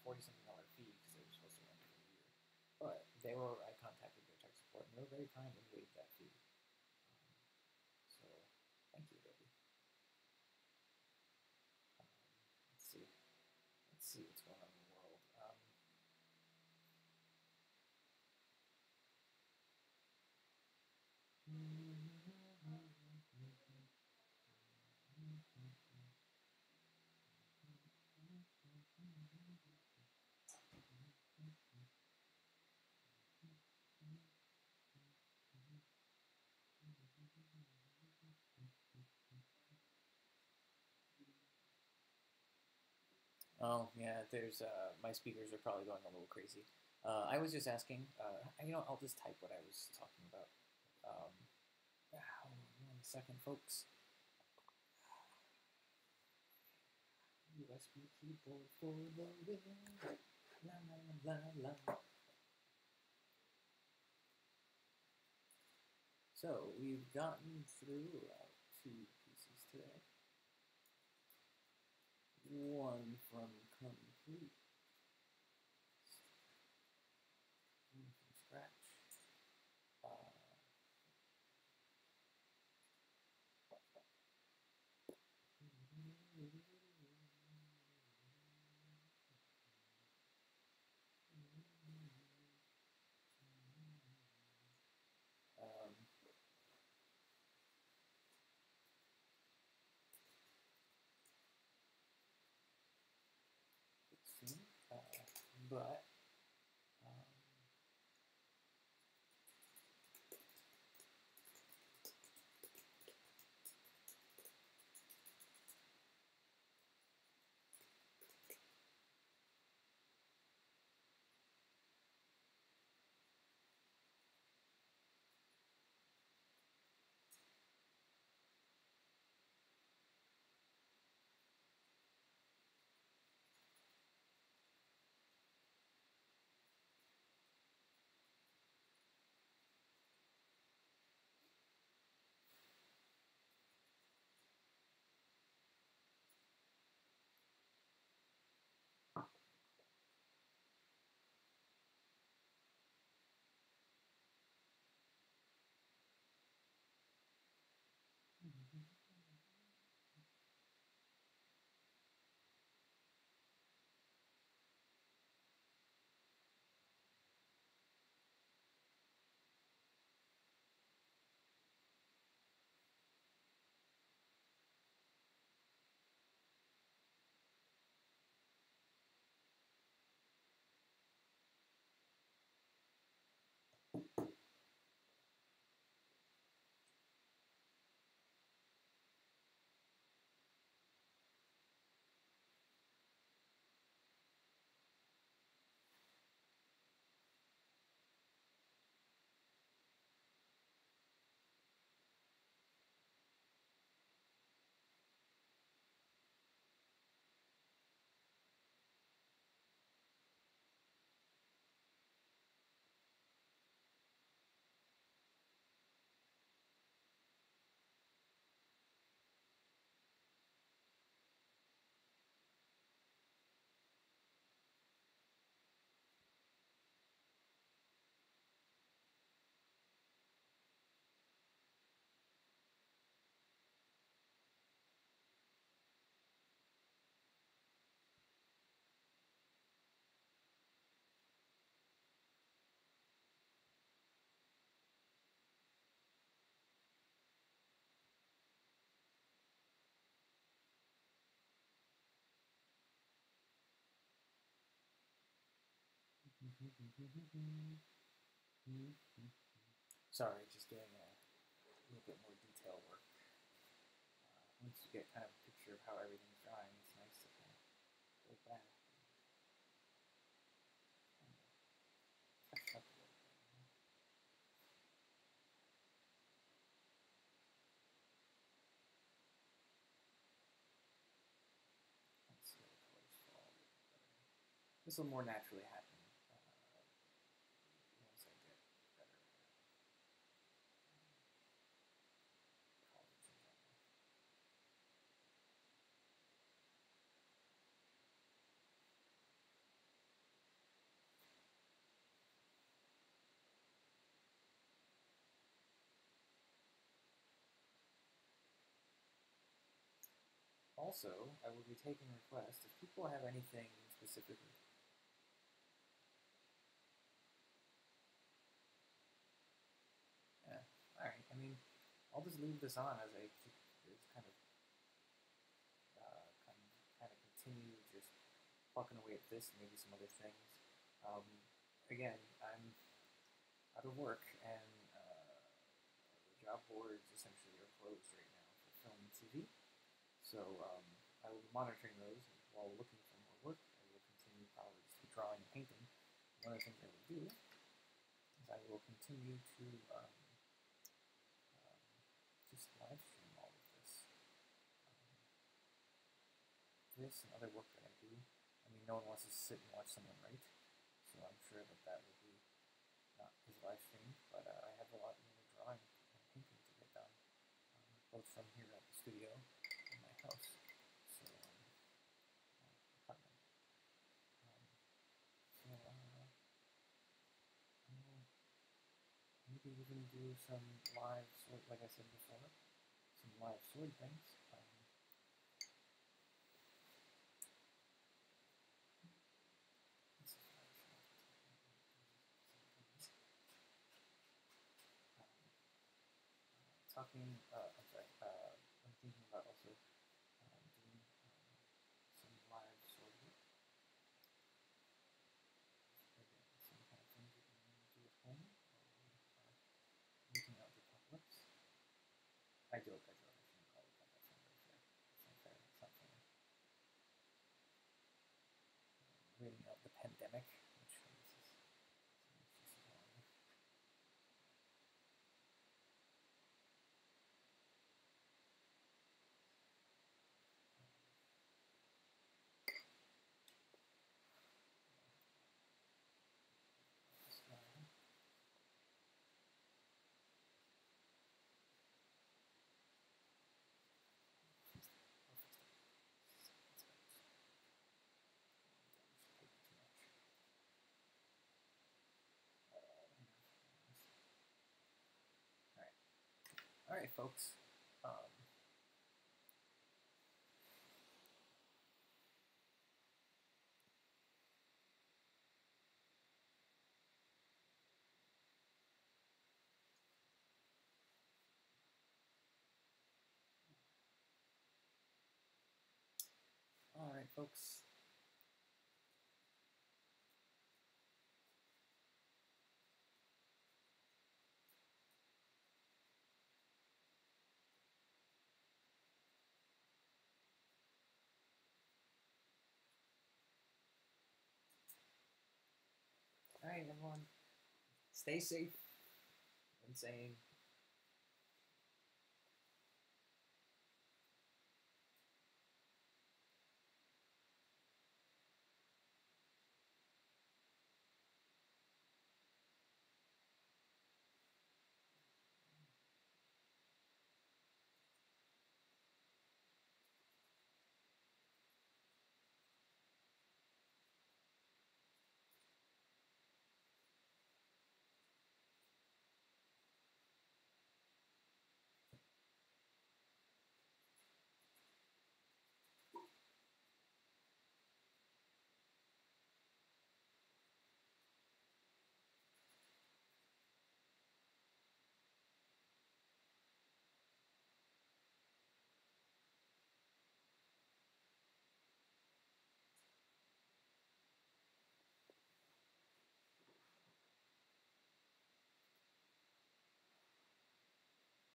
40 something dollar fee because they were supposed to run for a year. But they were, I contacted their tech support and they were very kind and waived that fee. Um, so, thank you, Adobe. Um, let's see. Let's see what's going on in the world. Um, Oh yeah, there's uh, my speakers are probably going a little crazy. Uh, I was just asking. Uh, you know, I'll just type what I was talking about. Um, one second, folks. USB keyboard for the win. La la la la. So we've gotten through about two pieces today. One from complete. But Sorry, just doing a little bit more detail work. Uh, once you get kind of a picture of how everything's drying, it's nice to kind of go back. This will more naturally happen uh, once I get better at um, colors in general. Also, I will be taking requests if people have anything specifically. Yeah, all right. I mean, I'll just leave this on as I kind of uh, kind of kind of continue just plucking away at this and maybe some other things. Um, again, I'm out of work and uh, the job boards essentially are closed right now for film and TV. So um, I will be monitoring those while looking for more work. I will continue probably drawing and painting. One of the things I will do is I will continue to um, um, just live stream all of this. Um, this and other work that I do. I mean, no one wants to sit and watch someone write, so I'm sure that that will be not his live stream, but uh, I have a lot more drawing and painting to get done, um, both from here at the studio and my house. So, um, uh, apartment. Um, so, uh, I will maybe even do some live sword, like I said before, some live sword things. Um, this is what I should have to take note of, these some things. Um, uh, talking, uh, I'm sorry, uh, I'm thinking about also uh, doing um, some live sword work. Again, some kind of things that you want to do at home while you are looking out the apocalypse. I joke, I joke, I shouldn't call it that, that's not very fair. That's not fair, that's not fair. Waiting out the pandemic, which I guess is, is just annoying. Slide. Fix that. I'll fix that. That's better. Damage the paper too much. Uh, Alright. Folks. Um, Alright, folks. Alright, everyone. Stay safe and sane.